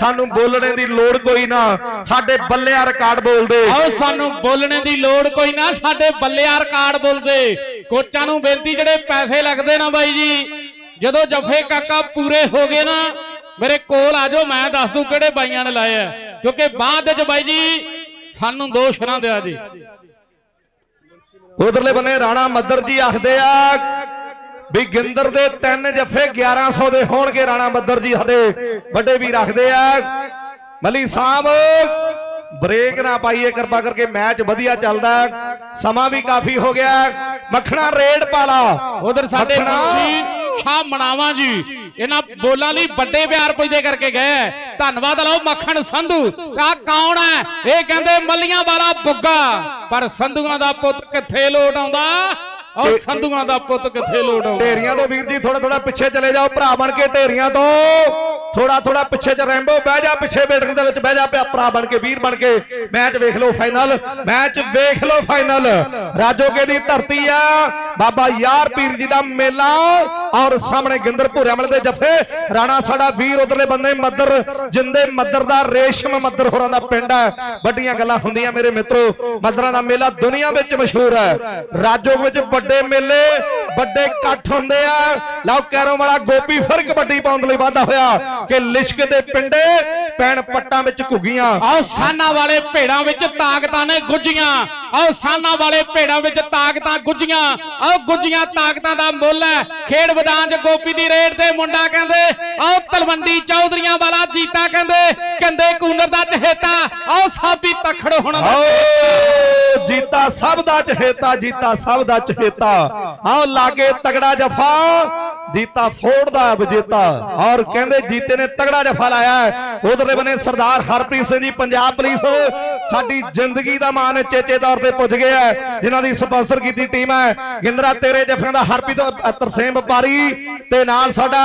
ਸਾਨੂੰ ਬੋਲਣੇ ਦੀ ਲੋੜ ਕੋਈ ਨਾ, ਸਾਡੇ ਬੱਲਿਆ ਰਿਕਾਰਡ ਬੋਲਦੇ। ਆਓ, ਸਾਨੂੰ ਬੋਲਣੇ ਦੀ ਲੋੜ ਕੋਈ ਨਾ, ਸਾਡੇ ਬੱਲਿਆ ਰਿਕਾਰਡ ਬੋਲਦੇ। ਕੋਚਾਂ ਨੂੰ ਬੇਨਤੀ, ਜਿਹੜੇ ਪੈਸੇ ਲੱਗਦੇ ਨਾ ਬਾਈ ਜੀ, ਜਦੋਂ ਜਫੇ ਕਾਕਾ ਪੂਰੇ ਹੋ ਗਏ ਨਾ, ਮੇਰੇ ਕੋਲ ਆ ਜਾਓ, ਮੈਂ ਦੱਸ ਦੂੰ ਕਿਹੜੇ ਬਾਈਆਂ ਨੇ ਲਾਏ ਆ। ਕਿਉਂਕਿ ਬਾਅਦ ਵਿੱਚ ਬਾਈ ਜੀ ਸਾਨੂੰ ਦੋ ਸ਼ਰਾਂ ਦਿਆ ਜੀ ਉਧਰਲੇ ਬੰਨੇ ਰਾਣਾ ਮੱਦਰ ਜੀ ਆਖਦੇ ਆ ਵੀ ਗਿੰਦਰ ਦੇ ਤਿੰਨ ਜੱਫੇ 1100 ਦੇ ਹੋਣਗੇ ਰਾਣਾ ਮੱਦਰ ਜੀ ਸਾਡੇ ਵੱਡੇ ਵੀ ਰੱਖਦੇ ਆ ਮਲੀ ਸਾਹਿਬ ਬ੍ਰੇਕ ਨਾ ਪਾਈਏ ਕਿਰਪਾ ਕਰਕੇ ਮੈਚ ਵਧੀਆ ਚੱਲਦਾ। ਸਮਾਂ ਵੀ ਕਾਫੀ ਹੋ ਗਿਆ। ਮੱਖਣਾ ਰੇਡ ਪਾਲਾ ਉਧਰ ਸਾਡੇ ਮੱਖਣਾ। ਸ਼ਾਹ ਮਣਾਵਾ ਜੀ। ਇਹਨਾਂ ਬੋਲਾਂ ਲਈ ਵੱਡੇ ਪਿਆਰ ਪੁੱਜਦੇ ਕਰਕੇ ਗਏ। ਧੰਨਵਾਦ ਲਓ ਮੱਖਣ ਸੰਧੂ। ਆ ਕੌਣ ਹੈ? ਇਹ ਕਹਿੰਦੇ ਮੱਲੀਆਂ ਵਾਲਾ ਬੁੱਗਾ। ਪਰ ਸੰਧੂਆਂ ਦਾ ਪੁੱਤ ਕਿੱਥੇ ਲੋਟ ਆਉਂਦਾ? ਔਰ ਸੰਧੂਆਂ ਦਾ ਪੁੱਤ ਕਿੱਥੇ ਲੋਟ ਆਉਂਦਾ? ਢੇਰੀਆਂ ਤੋਂ ਵੀਰ ਜੀ ਥੋੜਾ ਥੋੜਾ ਪਿੱਛੇ ਚਲੇ ਜਾਓ। ਭਰਾ ਬਣ ਕੇ ਢੇਰੀਆਂ ਤੋਂ। ਥੋੜਾ ਥੋੜਾ ਪਿੱਛੇ ਚ ਰੈਂਬੋ ਬਹਿ ਜਾ ਪਿੱਛੇ ਬੈਠਕ ਦੇ ਵਿੱਚ ਬਹਿ ਜਾ ਪਿਆ ਭਰਾ ਬਣ ਕੇ ਵੀਰ ਬਣ ਕੇ। ਮੈਚ ਵੇਖ ਲਓ ਫਾਈਨਲ। ਮੈਚ ਵੇਖ ਲਓ ਫਾਈਨਲ। ਰਾਜੋਕੇ ਦੀ ਧਰਤੀ ਆ? ਬਾਬਾ ਯਾਰ ਪੀਰ ਜੀ ਦਾ ਮੇਲਾ। ਔਰ ਸਾਹਮਣੇ ਗਿੰਦਰ ਭੂਰਿਆਮਲ ਦੇ ਜੱਫੇ ਰਾਣਾ ਸਾਡਾ ਵੀਰ, ਉਧਰਲੇ ਬੰਦੇ ਮੱਦਰ, ਜਿੰਦੇ ਮੱਦਰ ਦਾ ਰੇਸ਼ਮ ਮੱਦਰ ਹੋਰਾਂ ਦਾ ਪਿੰਡ ਹੈ। ਵੱਡੀਆਂ ਗੱਲਾਂ ਹੁੰਦੀਆਂ ਮੇਰੇ ਮਿੱਤਰੋ, ਮੱਦਰਾਂ ਦਾ ਮੇਲਾ ਦੁਨੀਆ ਵਿੱਚ ਮਸ਼ਹੂਰ ਹੈ। ਰਾਜੋਗ ਵਿੱਚ ਵੱਡੇ ਮੇਲੇ, ਵੱਡੇ ਇਕੱਠ ਹੁੰਦੇ ਆ। ਲਓ, ਕੈਰੋਂ ਵਾਲਾ ਗੋਪੀ ਫਿਰ ਕਬੱਡੀ ਪਾਉਣ ਲਈ ਵਾਧਾ ਹੋਇਆ ਕਿ ਲਿਸ਼ਕ ਦੇ ਪਿੰਡੇ ਪੈਣ ਪੱਟਾਂ ਵਿੱਚ ਘੁੱਗੀਆਂ। ਆਓ ਸਾਨਾ ਵਾਲੇ ਭੇੜਾਂ ਵਿੱਚ ਤਾਕਤਾਂ ਨੇ ਗੁੱਜੀਆਂ ਆਓ ਸਾਨਾ ਵਾਲੇ ਭੇੜਾਂ ਵਿੱਚ ਤਾਕਤਾਂ ਗੁੱਜੀਆਂ ਆਓ ਗੁੱਜੀਆਂ ਤਾਕਤਾਂ ਦਾ ਮੁੱਲ ਹੈ। ਖੇਡ ਮੈਦਾਨ 'ਚ ਗੋਪੀ ਦੀ ਰੇਡ ਤੇ ਮੁੰਡਾ ਕਹਿੰਦੇ ਆਓ ਤਲਵੰਡੀ ਚੌਧਰੀਆਂ ਵਾਲਾ ਜੀਤਾ ਕਹਿੰਦੇ ਕੰਦੇ ਕੂਨਰ ਦਾ ਚਹੇਤਾ ਆਓ ਸਾਬੀ ਤਖੜ ਹੁਣ ਜੀਤਾ ਸਭ ਦਾ ਚਹੇਤਾ ਜੀਤਾ ਸਭ ਦਾ ਚਹੇਤਾ। ਆਓ ਲਾਗੇ ਤਗੜਾ ਜਫਾ ਜੀਤਾ ਫੋੜ ਵਿਜੇਤਾ। ਔਰ ਕਹਿੰਦੇ ਜੀਤੇ ਨੇ ਤਗੜਾ ਜਫਾ ਲਾਇਆ ਉਧਰਲੇ ਬਨੇ ਸਰਦਾਰ ਹਰਪ੍ਰੀਤ ਸਿੰਘ ਜੀ ਪੰਜਾਬ ਪੁਲਿਸ। ਸਾਡੀ ਜ਼ਿੰਦਗੀ ਦਾ ਮਾਨ ਚੇਚੇ ਤੌਰ ਤੇ ਪੁੱਜ ਗਿਆ ਹੈ, ਜਿਨ੍ਹਾਂ ਦੀ ਸਪਾਂਸਰ ਕੀਤੀ ਟੀਮ ਹੈ। ਗਿੰਦਰਾ ਤੇਰੇ ਜਫਿਆਂ ਦਾ ਹਰਪ੍ਰੀਤ ਤਰਸੇਮ ਵਪਾਰੀ ਤੇ ਨਾਲ ਸਾਡਾ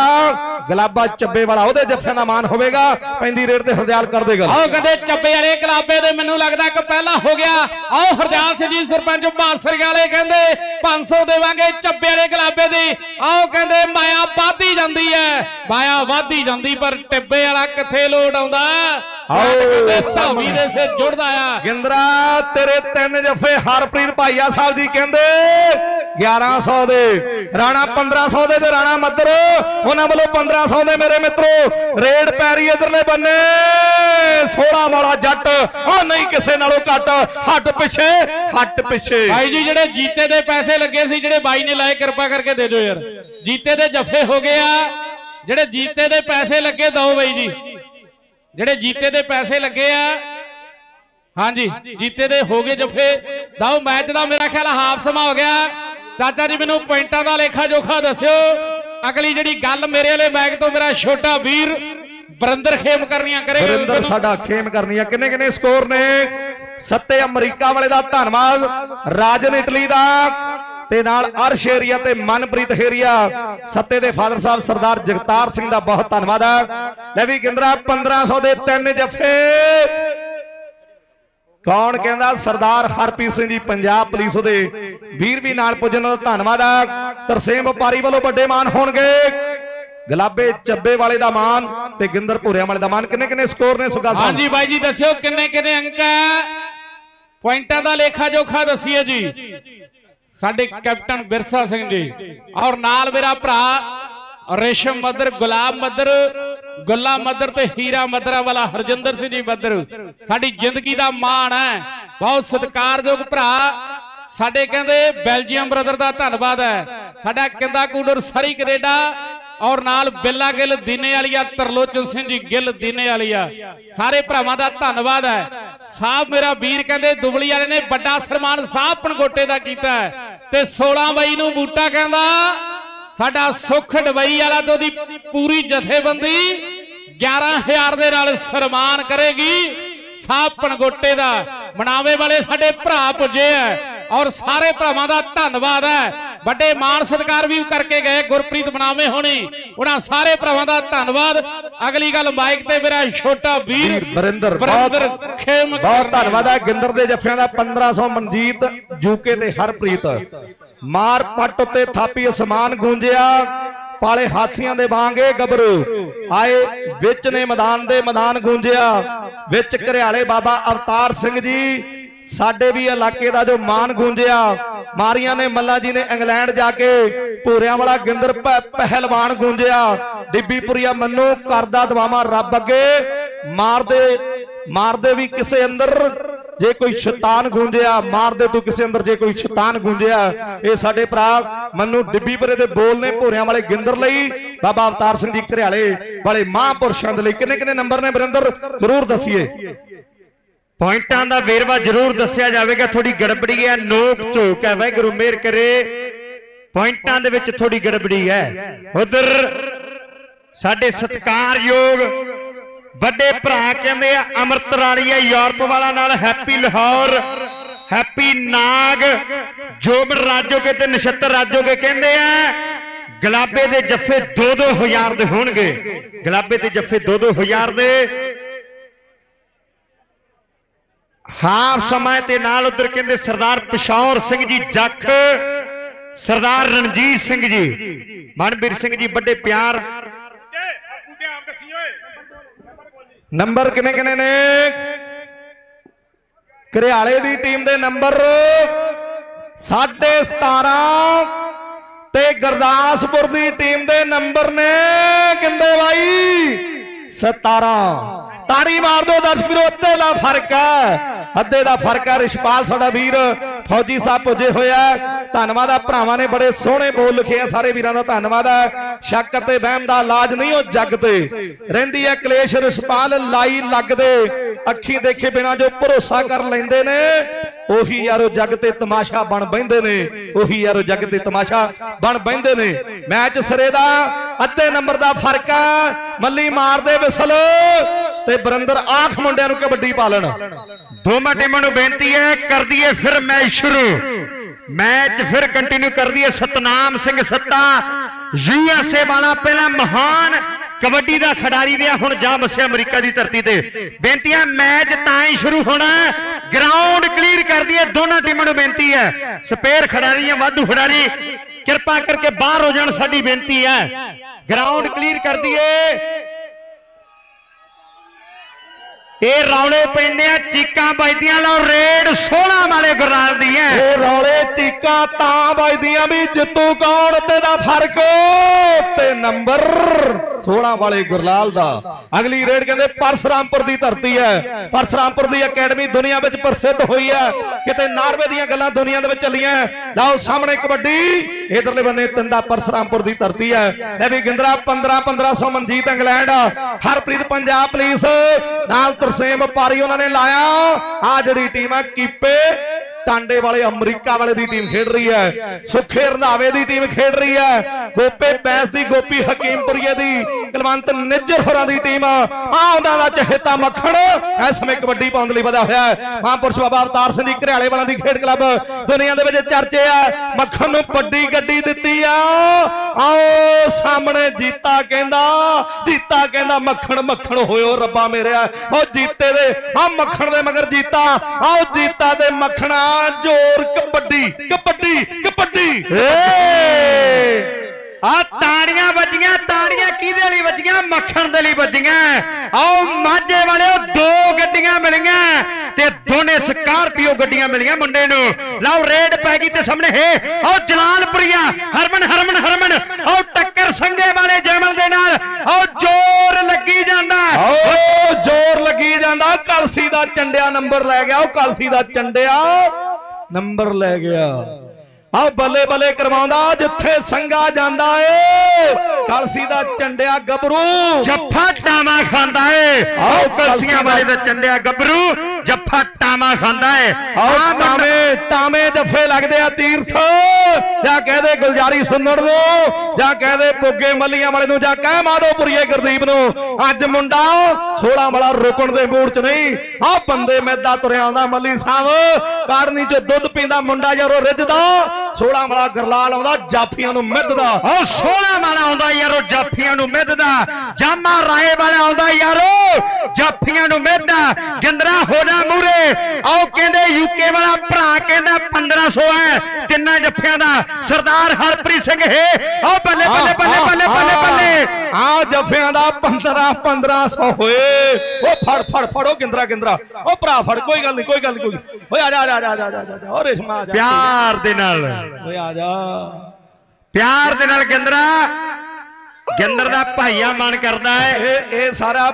ਗਲਾਬਾ ਚੱਬੇ ਵਾਲਾ ਉਹਦੇ ਜਫਿਆਂ ਦਾ ਮਾਨ ਹੋਵੇਗਾ। ਪੈਂਦੀ ਰੇਡ ਤੇ ਹਰਦਿਆਲ ਕਰ ਗੱਲ। ਆਓ ਕਹਿੰਦੇ ਚੱਬੇ ਵਾਲੇ ਕਲਾਬੇ ਦੇ ਮੈਨੂੰ ਲੱਗਦਾ ਕਿ ਪਹਿਲਾਂ ਹੋ ਗਿਆ। ਆਓ ਹਰਜਾਲ ਸਿੰਘ ਜੀ, ਸਰਪੰਚ ਬਾਸਰੀ ਵਾਲੇ ਕਹਿੰਦੇ 500 ਦੇਵਾਂਗੇ ਚੱਬੇ ਵਾਲੇ ਕਲਾਬੇ ਦੀ। ਆਓ ਕਹਿੰਦੇ ਮਾਇਆ ਵੱਧਦੀ ਜਾਂਦੀ ਹੈ। ਮਾਇਆ ਵੱਧਦੀ ਜਾਂਦੀ ਪਰ ਟਿੱਬੇ ਵਾਲਾ ਕਿੱਥੇ ਲੋਟ ਆਉਂਦਾ? ਸਾਵੀ ਦੇ ਸੇ ਜੁੜਦਾ ਆ। ਗਿੰਦਰਾ ਤੇਰੇ ਤਿੰਨ ਜਫੇ ਹਰਪ੍ਰੀਤ ਭਾਈਆ ਸਾਹਿਬ ਜੀ ਕਹਿੰਦੇ 1100 ਦੇ ਰਾਣਾ 1500 ਦੇ ਤੇ ਰਾਣਾ ਮੱਦਰ ਉਹਨਾਂ ਵੱਲੋਂ 1500 ਦੇ ਮੇਰੇ ਮਿੱਤਰੋ ਰੇਡ ਪੈਰੀ ਇਧਰਲੇ ਬੰਨੇ। 16 ਵਾਲਾ ਜੱਟ ਉਹ ਨਹੀਂ ਕਿਸੇ ਨਾਲੋਂ ਘੱਟ ਹੱਟ ਪਿੱਛੇ ਹੱਟ ਪਿੱਛੇ। ਭਾਈ ਜੀ ਜਿਹੜੇ ਜੀਤੇ ਦੇ ਪੈਸੇ ਲੱਗੇ ਸੀ ਜਿਹੜੇ ਬਾਈ ਨੇ ਲਾਏ ਕਿਰਪਾ ਕਰਕੇ ਦੇ ਦਿਓ ਯਾਰ। ਜੀਤੇ ਦੇ ਜੱਫੇ ਹੋ ਗਏ ਆ ਜਿਹੜੇ ਜੀਤੇ ਦੇ ਪੈਸੇ ਲੱਗੇ ਦੋ ਬਾਈ ਜੀ। ਜਿਹੜੇ ਜੀਤੇ ਦੇ ਪੈਸੇ ਲੱਗੇ ਆ। ਹਾਂਜੀ ਜੀਤੇ ਦੇ ਹੋ ਗਏ ਜੱਫੇ। ਦਾਓ ਮੈਚ ਦਾ ਮੇਰਾ ਖਿਆਲ ਹਾਫ ਸਮਾਂ ਹੋ ਗਿਆ। ਚਾਚਾ ਜੀ ਮੈਨੂੰ ਪੁਆਇੰਟਾਂ ਦਾ ਲੇਖਾ ਜੋਖਾ ਦੱਸਿਓ। ਅਗਲੀ ਜਿਹੜੀ ਗੱਲ ਮੇਰੇ ਵਾਲੇ ਮੈਚ ਤੋਂ ਮੇਰਾ ਛੋਟਾ ਵੀਰ ਬਰਿੰਦਰ ਖੇਮ ਕਰਨੀਆਂ ਕਰੇਗਾ। ਵਰਿੰਦਰ ਸਾਡਾ ਖੇਮ ਕਰਨੀ ਆ। ਕਿੰਨੇ ਕਿੰਨੇ ਸਕੋਰ ਨੇ? ਸੱਤੇ ਅਮਰੀਕਾ ਵਾਲੇ ਦਾ ਧੰਨਵਾਦ। ਰਾਜਨ ਇਟਲੀ ਦਾ ਤੇ ਨਾਲ ਅਰਸ਼ ਏਰੀਆ ਤੇ ਮਨਪ੍ਰੀਤ ਹੇਰੀਆ। ਸੱਤੇ ਦੇ ਫਾਦਰ ਸਾਹਿਬ ਸਰਦਾਰ ਜਗਤਾਰ ਸਿੰਘ ਦਾ ਬਹੁਤ ਧੰਨਵਾਦ ਹੈ। ਲੈ ਵੀ ਗਿੰਦਰਾ 1500 ਦੇ ਤਿੰਨ ਜੱਫੇ। ਕੌਣ ਕਹਿੰਦਾ? ਸਰਦਾਰ ਹਰਪ੍ਰੀਤ ਸਿੰਘ ਜੀ, ਪੰਜਾਬ ਪੁਲਿਸ ਦੇ ਵੀਰ ਵੀ ਨਾਲ ਪੁੱਜਣ ਦਾ ਧੰਨਵਾਦ ਹੈ। ਤਰਸੇਮ ਵਪਾਰੀ ਵੱਲੋਂ ਵੱਡੇ ਮਾਨ ਹੋਣਗੇ। ਗਲਾਬੇ ਚੱਬੇ ਵਾਲੇ ਦਾ ਮਾਨ ਤੇ ਗਿੰਦਰ ਭੂਰਿਆਂ ਵਾਲੇ ਦਾ ਮਾਨ ਕਿੰਨੇ ਕਿੰਨੇ ਸਕੋਰ ਨੇ ਸੁਗਾ ਸਾਹਿਬ? ਹਾਂਜੀ ਬਾਈ ਜੀ, ਦੱਸਿਓ ਕਿੰਨੇ ਕਿੰਨੇ ਅੰਕ ਹੈ? ਪੁਆਇੰਟਾਂ ਦਾ ਲੇਖਾ ਜੋਖਾ ਦੱਸੀਏ ਜੀ। ਸਾਡੇ ਕੈਪਟਨ ਬਿਰਸਾ ਸਿੰਘ ਜੀ ਔਰ ਨਾਲ ਮੇਰਾ ਭਰਾ ਰੇਸ਼ਮ ਮਦਰ, ਗੁਲਾਬ ਮਦਰ, ਗੁੱਲਾ ਮਦਰ ਤੇ ਹੀਰਾ ਮਦਰਾ ਵਾਲਾ ਹਰਜਿੰਦਰ ਸਿੰਘ ਜੀ ਮਦਰ। ਸਾਡੀ ਜ਼ਿੰਦਗੀ ਦਾ ਮਾਣ ਹੈ। ਬਹੁਤ ਸਤਿਕਾਰਯੋਗ ਭਰਾ। ਸਾਡੇ ਕਹਿੰਦੇ ਬੈਲਜੀਅਮ ਬ੍ਰਦਰ ਦਾ ਧੰਨਵਾਦ ਹੈ। ਸਾਡਾ ਕਿੰਦਾ ਕੂਡਰ ਸਰੀ ਕੈਨੇਡਾ ਔਰ ਨਾਲ ਬਿੱਲਾ ਗਿੱਲ ਦੀਨੇ ਵਾਲੀਆ ਤਰਲੋਚਨ ਸਿੰਘ ਜੀ ਗਿੱਲ ਦੀਨੇ ਵਾਲੀਆ ਸਾਰੇ ਭਰਾਵਾਂ ਦਾ ਧੰਨਵਾਦ ਹੈ। ਸਾਹਿਬ ਮੇਰਾ ਵੀਰ ਕਹਿੰਦੇ, ਦੁਬਲੀ ਵਾਲੇ ਨੇ ਵੱਡਾ ਸਨਮਾਨ ਸਾਹਿਬ ਪਣਗੋਟੇ ਦਾ ਕੀਤਾ ਤੇ 16 ਮਈ ਨੂੰ ਬੂਟਾ ਕਹਿੰਦਾ, ਸਾਡਾ ਸੁਖ ਡਬਈ ਵਾਲਾ ਤੋਂ ਦੀ ਪੂਰੀ ਜਥੇਬੰਦੀ 11000 ਦੇ ਨਾਲ ਸਨਮਾਨ ਕਰੇਗੀ। ਸਾਹਿਬ ਪਣਗੋਟੇ ਦਾ ਮਨਾਵੇ ਵਾਲੇ ਸਾਡੇ ਭਰਾ ਪੁੱਜੇ ਆ ਔਰ ਸਾਰੇ ਭਰਾਵਾਂ ਦਾ ਧੰਨਵਾਦ ਹੈ। ਵੱਡੇ ਮਾਣ ਸਤਿਕਾਰ ਵੀ ਕਰਕੇ ਗਏ ਗੁਰਪ੍ਰੀਤ ਬਣਾਵੇ ਹੋਣੀ। ਉਹਨਾਂ ਸਾਰੇ ਭਰਾਵਾਂ ਦਾ ਧੰਨਵਾਦ। ਅਗਲੀ ਗੱਲ ਮਾਈਕ ਤੇ ਮੇਰਾ ਛੋਟਾ ਵੀਰ ਬਰਿੰਦਰ ਬਹੁਤ ਖੇਮ ਬਹੁਤ ਧੰਨਵਾਦ ਹੈ। ਗਿੰਦਰ ਦੇ ਜੱਫਿਆਂ ਦਾ 1500 ਮਨਜੀਤ ਯੂਕੇ ਤੇ ਹਰਪ੍ਰੀਤ। ਮਾਰ ਪੱਟ ਉੱਤੇ ਥਾਪੀ ਅਸਮਾਨ ਗੂੰਜਿਆ। ਪਾਲੇ ਹਾਥੀਆਂ ਦੇ ਵਾਂਗੇ ਗੱਭਰੂ ਆਏ ਵਿੱਚ ਨੇ ਮੈਦਾਨ ਦੇ ਮੈਦਾਨ ਗੂੰਜਿਆ। ਵਿੱਚ ਘਰਿਆਲੇ ਬਾਬਾ ਅਵਤਾਰ ਸਿੰਘ ਜੀ ਸਾਡੇ ਵੀ ਇਲਾਕੇ ਦਾ ਜੋ ਮਾਨ ਗੂੰਜਿਆ, ਮਾਰੀਆਂ ਨੇ ਮੱਲਾ ਜੀ ਨੇ ਇੰਗਲੈਂਡ ਜਾ ਕੇ ਭੂਰਿਆਂ ਵਾਲਾ ਗਿੰਦਰ ਪਹਿਲਵਾਨ ਗੂੰਜਿਆ। ਡਿੱਬੀਪੁਰੀਆ ਮੰਨੂ ਕਰਦਾ ਦਵਾਵਾਂ ਰੱਬ ਅੱਗੇ। ਮਾਰਦੇ ਮਾਰਦੇ ਵੀ ਕਿਸੇ ਅੰਦਰ ਜੇ ਕੋਈ ਸ਼ੈਤਾਨ ਗੂੰਜਿਆ, ਮਾਰਦੇ ਤੂੰ ਕਿਸੇ ਅੰਦਰ ਜੇ ਕੋਈ ਸ਼ੈਤਾਨ ਗੂੰਜਿਆ। ਇਹ ਸਾਡੇ ਭਰਾ ਮੰਨੂ ਡਿੱਬੀਪੁਰੇ ਦੇ ਬੋਲ ਨੇ ਭੋਰਿਆਂ ਵਾਲੇ ਗਿੰਦਰ ਲਈ। ਬਾਬਾ ਅਵਤਾਰ ਸਿੰਘ ਜੀ ਘਰਿਆਲੇ ਵਾਲੇ ਮਹਾਂਪੁਰਸ਼ਾਂ ਦੇ ਲਈ। ਕਿੰਨੇ ਕਿੰਨੇ ਨੰਬਰ ਨੇ ਬਰਿੰਦਰ? ਜ਼ਰੂਰ ਦਸੀਏ। ਪੁਆਇੰਟਾਂ ਦਾ ਵੇਰਵਾ ਜ਼ਰੂਰ ਦੱਸਿਆ ਜਾਵੇਗਾ ਥੋੜੀ ਗੜਬੜੀ ਹੈ, ਨੋਕ ਝੋਕ ਹੈ, ਵਾਹਿਗੁਰੂ ਮਿਹਰ ਕਰੇ। ਪੁਆਇੰਟਾਂ ਦੇ ਵਿੱਚ ਥੋੜੀ ਗੜਬੜੀ ਹੈ। ਉਧਰ ਸਾਡੇ ਸਤਿਕਾਰਯੋਗ ਵੱਡੇ ਭਰਾ ਕਹਿੰਦੇ ਆ, ਅਮਰਤ ਰਾਣੀਆ ਯੂਰਪ ਵਾਲਾ ਨਾਲ ਹੈਪੀ ਲਾਹੌਰ, ਹੈਪੀ ਨਾਗ, ਜੋਬਨ ਰਾਜੋਗੇ ਤੇ ਨਛੱਤਰ ਰਾਜੋਗੇ ਕਹਿੰਦੇ ਆ, ਗਲਾਬੇ ਦੇ ਜੱਫੇ 2-2 ਹਜ਼ਾਰ ਦੇ ਹੋਣਗੇ। ਗਲਾਬੇ ਦੇ ਜੱਫੇ 2-2 ਹਜ਼ਾਰ ਦੇ। ਹਾਫ ਸਮਾਂ ਤੇ ਨਾਲ ਉਧਰ ਕਹਿੰਦੇ ਸਰਦਾਰ ਪਿਸ਼ੌਰ ਸਿੰਘ ਜੀ ਜੱਖ, ਸਰਦਾਰ ਰਣਜੀਤ ਸਿੰਘ ਜੀ ਮਨਵੀਰ ਸਿੰਘ ਜੀ ਵੱਡੇ ਪਿਆਰ। ਨੰਬਰ ਕਿੰਨੇ ਕਿੰਨੇ ਨੇ? ਘਰਿਆਲੇ ਦੀ ਟੀਮ ਦੇ ਨੰਬਰ 17.5 ਤੇ ਗੁਰਦਾਸਪੁਰ ਦੀ ਟੀਮ ਦੇ ਨੰਬਰ ਨੇ ਕਿੰਦੇ ਬਾਈ? 17 ਤਾੜੀ ਮਾਰ ਦਿਓ ਦਰਸ਼ਕ ਵੀਰੋ, ਉੱਤੇ ਦਾ ਫ਼ਰਕ ਹੈ। ਅੱਧੇ ਦਾ ਫ਼ਰਕ ਹੈ ਰਿਸ਼ਪਾਲ, ਸਾਡਾ ਵੀਰ। ਫੌਜੀ ਸਾਹਿਬ ਪੁੱਜੇ ਹੋਇਆ ਧੰਨਵਾਦ ਆ, ਭਰਾਵਾਂ ਨੇ ਬੜੇ ਸੋਹਣੇ ਬੋਲ ਲਿਖੇ ਆ, ਸਾਰੇ ਵੀਰਾਂ ਦਾ ਧੰਨਵਾਦ ਹੈ ਸ਼ੱਕ ਅਤੇ ਵਹਿਮ ਦਾ ਇਲਾਜ ਨਹੀਂ ਉਹ ਜੱਗ ਤੇ। ਰਹਿੰਦੀ ਹੈ ਕਲੇਸ਼, ਰਿਸ਼ਪਾਲ ਲਾਈ ਲੱਗਦੇ ਅੱਖੀ ਦੇਖੇ ਬਿਨਾ ਜੋ ਭਰੋਸਾ ਕਰ ਲੈਂਦੇ ਨੇ, ਉਹੀ ਯਾਰੋ ਜੱਗ ਤੇ ਤਮਾਸ਼ਾ ਬਣ ਬੈਂਦੇ ਨੇ। ਉਹੀ ਯਾਰੋ ਜੱਗ ਤੇ ਤਮਾਸ਼ਾ ਬਣ ਬੈਂਦੇ ਨੇ। ਮੈਚ ਸਿਰੇ ਦਾ ਅੱਧੇ ਨੰਬਰ ਦਾ ਫ਼ਰਕ ਆ। ਮੱਲੀ ਮਾਰਦੇ ਵਿਸਲ। ਤੇ ਬਰਿੰਦਰ, ਆਖ ਮੁੰਡਿਆਂ ਨੂੰ ਕਬੱਡੀ ਪਾਲਣ? ਦੋਵਾਂ ਟੀਮਾਂ ਨੂੰ ਬੇਨਤੀ ਹੈ, ਕਰ ਦਈਏ ਫਿਰ ਮੈਚ ਸ਼ੁਰੂ। ਮੈਚ ਫਿਰ ਕੰਟੀਨਿਊ ਕਰ ਦਈਏ। ਸਤਨਾਮ ਸਿੰਘ ਸੱਤਾ ਯੂਐਸਏ ਵਾਲਾ ਪਹਿਲਾ ਮਹਾਨ ਕਬੱਡੀ ਦਾ ਖਿਡਾਰੀ ਰਿਹਾ, ਹੁਣ ਜਾ ਵਸਿਆ ਅਮਰੀਕਾ ਦੀ ਧਰਤੀ ਤੇ। ਬੇਨਤੀਆਂ ਮੈਚ ਤਾਂ ਹੀ ਸ਼ੁਰੂ ਹੋਣਾ ਗਰਾਊਂਡ ਕਲੀਅਰ ਕਰ ਦਈਏ। ਦੋਨਾਂ ਟੀਮਾਂ ਨੂੰ ਬੇਨਤੀ ਹੈ। ਸਪੇਅਰ ਖਿਡਾਰੀਆਂ ਵਾਧੂ ਖਿਡਾਰੀ, ਕਿਰਪਾ ਕਰਕੇ ਬਾਹਰ ਹੋ ਜਾਣ, ਸਾਡੀ ਬੇਨਤੀ ਹੈ। ਗਰਾਊਂਡ ਕਲੀਅਰ ਕਰ ਦਈਏ। ਇਹ ਰੌਲੇ ਪੈਂਦੇ ਆ, ਚੀਕਾਂ ਵੱਜਦੀਆਂ, ਲਓ ਰੇਡ 16 ਵਾਲੇ ਗੁਰਨਾਲ ਦੀ ਹੈ ਇਹ ਰੌਲੇ, ਚੀਕਾਂ ਤਾਂ ਵੱਜਦੀਆਂ ਵੀ ਜਿੱਤੂ ਕੌਣ ਤੇ ਦਾ ਫ਼ਰਕ ਤੇ ਨੰਬਰ 16 ਵਾਲੇ ਗੁਰਲਾਲ ਦਾ। ਅਗਲੀ ਰੇਡ ਕਹਿੰਦੇ ਪਰਸਰਾਮਪੁਰ ਦੀ ਧਰਤੀ ਹੈ। ਪਰਸਰਾਮਪੁਰ ਦੀ ਅਕੈਡਮੀ ਦੁਨੀਆ ਵਿੱਚ ਪ੍ਰਸਿੱਧ ਹੋਈ ਹੈ। ਕਿਤੇ ਨਾਰਵੇ ਦੀਆਂ ਗੱਲਾਂ ਦੁਨੀਆ ਦੇ ਵਿੱਚ ਚੱਲੀਆਂ। ਲਓ ਸਾਹਮਣੇ ਕਬੱਡੀ। ਇਧਰਲੇ ਬੰਨੇ ਤਿੰਦਾ ਪਰਸਰਾਮਪੁਰ ਦੀ ਧਰਤੀ ਹੈ। ਲੈ ਵੀ ਗਿੰਦਰਾ 15 1500 ਮਨਜੀਤ ਇੰਗਲੈਂਡ। ਹਰਪ੍ਰੀਤ ਪੰਜਾਬ ਪੁਲਿਸ। ਨਾਲ ਤਰਸੇਮ ਵਪਾਰੀ ਉਹਨਾਂ ਨੇ ਲਾਇਆ। ਆ ਜਿਹੜੀ ਟੀਮ ਹੈ ਕੀਪੇ ਟਾਂਡੇ ਵਾਲੇ ਅਮਰੀਕਾ ਵਾਲੇ ਦੀ ਟੀਮ ਖੇਡ ਰਹੀ ਹੈ। ਸੁਖੇ ਰੰਧਾਵੇ ਦੀ ਟੀਮ ਖੇਡ ਰਹੀ ਹੈ। ਗੋਪੇ ਬੈਂਸ ਦੀ, ਗੋਪੀ ਹਕੀਮਪੁਰੀਏ ਦੀ, ਕੁਲਵੰਤ ਨਿੱਜਰ ਹੋਰਾਂ ਦੀ ਟੀਮ ਆ। ਉਹਨਾਂ ਦਾ ਚਹੇਤਾ ਮੱਖਣ, ਇਸ ਸਮੇਂ ਕਬੱਡੀ ਪਾਉਣ ਲਈ ਵਧਿਆ ਹੋਇਆ ਹੈ। ਮਹਾਂਪੁਰਸ਼ ਬਾਬਾ ਅਵਤਾਰ ਸਿੰਘ ਜੀ ਘਰਿਆਲੇ ਵਾਲਾਂ ਦੀ ਖੇਡ ਕਲੱਬ ਦੁਨੀਆ ਦੇ ਵਿੱਚ ਚਰਚੇ ਆ। ਮੱਖਣ ਨੂੰ ਵੱਡੀ ਗੱਡੀ ਦਿੱਤੀ ਆ। ਆਓ ਸਾਹਮਣੇ ਜੀਤਾ ਕਹਿੰਦਾ ਜੀਤਾ ਕਹਿੰਦਾ, ਮੱਖਣ ਮੱਖਣ ਹੋਇਓ ਰੱਬਾ ਮੇਰਿਆ। ਉਹ ਜੀਤੇ ਦੇ ਆ ਮੱਖਣ ਦੇ ਮਗਰ ਜੀਤਾ ਆਓ ਜੀਤਾ ਦੇ ਮੱਖਣਾ ਜੋਰ ਕਬੱਡੀ ਕਬੱਡੀ ਕਬੱਡੀ। ਆ ਤਾੜੀਆਂ ਵੱਜੀਆਂ ਤਾੜੀਆਂ ਕਿਹਦੇ ਲਈ ਵੱਜੀਆਂ? ਮੱਖਣ ਦੇ ਲਈ ਵੱਜੀਆਂ। ਆਓ ਮਾਝੇ ਵਾਲਿਓ ਦੋ ਗੱਡੀਆਂ ਮਿਲੀਆਂ ਤੇ ਦੋਨੇ ਸਕਾਰਪੀਓ ਗੱਡੀਆਂ ਮਿਲੀਆਂ ਮੁੰਡੇ ਨੂੰ। ਲਓ ਰੇਡ ਪੈ ਗਈ ਤੇ ਸਾਹਮਣੇ ਹੈ ਆਓ ਜਲਾਲਪੁਰੀਆ ਹਰਮਨ ਹਰਮਨ ਹਰਮਨ। ਆਓ ਟੱਕਰ ਸੰਗੇ ਵਾਲੇ ਜੈਮਲ ਦੇ ਨਾਲ ਆਓ ਜ਼ੋਰ ਲੱਗੀ ਜਾਂਦਾ। ਓ ਜ਼ੋਰ ਲੱਗੀ ਜਾਂਦਾ ਕਲਸੀ ਦਾ ਚੰਡਿਆ ਨੰਬਰ ਲੈ ਗਿਆ ਉਹ ਕਲਸੀ ਦਾ ਚੰਡਿਆ। ਨੰਬਰ ਲੈ ਗਿਆ। ਆ ਬੱਲੇ ਬੱਲੇ ਕਰਵਾਉਂਦਾ ਜਿੱਥੇ ਸੰਗਾ ਜਾਂਦਾ ਏ ਕਲਸੀ ਦਾ ਚੰਡਿਆ ਗੱਭਰੂ। ਜੱਫਾ ਟਾਮਾ ਖਾਂਦਾ ਏ। ਆਓ ਕਲਸੀਆਂ ਵਾਲੇ ਦਾ ਚੰਡਿਆ ਗੱਭਰੂ। ਜੱਫਾ ਟਾਮਾ ਖਾਂਦਾ ਏ। ਮੁੰਡਾ- ਟਾਵੇਂ ਟਾਵੇਂ ਜੱਫੇ ਲੱਗਦੇ ਆ ਤੀਰਥ। ਜਾਂ ਕਹਦੇ ਗੁਲਜਾਰੀ ਸੁਣਨ ਨੂੰ ਜਾਂ ਕਹਦੇ ਪੁੱਗੇ ਮੱਲੀਆਂ ਵਾਲੇ ਨੂੰ ਜਾਂ ਕਹਿ ਮਾਧੋਪੁਰੀਏ ਗੁਰਦੀਪ ਨੂੰ। ਅੱਜ ਮੁੰਡਾ 16 ਵਾਲਾ ਰੁਕਣ ਦੇ ਮੂਡ 'ਚ ਨਹੀਂ। ਆ ਬੰਦੇ ਮੈਦਾ ਤੁਰਿਆ ਆਉਂਦਾ ਮੱਲੀ ਸਾਹਿਬ। ਕਾੜਨੀ 'ਚ ਦੁੱਧ ਪੀਂਦਾ ਮੁੰਡਾ ਯਾਰੋ ਰਿੱਝਦਾ 16 ਵਾਲਾ ਗਰਲਾਲ ਆਉਂਦਾ ਜਾਫੀਆਂ ਨੂੰ ਮਿੱਧਦਾ ਉਹ 16 ਵਾਲਾ ਆਉਂਦਾ ਯਾਰੋ ਜਾਫੀਆਂ ਨੂੰ ਮਿੱਧਦਾ ਜਾਮਾ ਰਾਏ ਵਾਲਾ ਆਉਂਦਾ ਯਾਰੋ ਜਾਫੀਆਂ ਨੂੰ ਮਿੱਧਦਾ ਗਿੰਦਰਾ ਹੋਣਾ ਮੂਰੇ ਆਓ ਕਹਿੰਦੇ ਯੂਕੇ ਵਾਲਾ ਭਰਾ ਕਹਿੰਦਾ 1500 ਹੈ ਤਿੰਨਾਂ ਜੱਫਿਆਂ ਦਾ। ਸਰਦਾਰ ਹਰਪ੍ਰੀਤ ਸਿੰਘ ਹੈ। ਆਓ ਬੱਲੇ ਬੱਲੇ ਬੱਲੇ ਬੱਲੇ ਬੱਲੇ ਬੱਲੇ। ਆ ਜੱਫਿਆਂ ਦਾ 15 1500 ਹੋਏ। ਉਹ ਫੜ ਫੜ ਫੜੋ ਗਿੰਦਰਾ ਗਿੰਦਰਾ। ਉਹ ਭਰਾ ਫੜ ਕੋਈ ਗੱਲ ਨਹੀਂ ਕੋਈ ਗੱਲ ਨਹੀਂ ਕੋਈ ਓਏ ਆ ਜਾ ਆ ਜਾ ਆ ਜਾ ਆ ਜਾ, ਓ ਰੇਸ਼ਮਾ ਆ ਜਾ। ਪਿਆਰ ਦੇ ਨਾਲ। ਓਏ ਆ ਜਾ। ਪਿਆਰ ਦੇ ਨਾਲ ਗਿੰਦਰਾ। ਗਿੰਦਰ ਦਾ ਭਾਈਆ ਮਨ ਕਰਦਾ ਹੈ। ਇਹ ਸਾਰਾ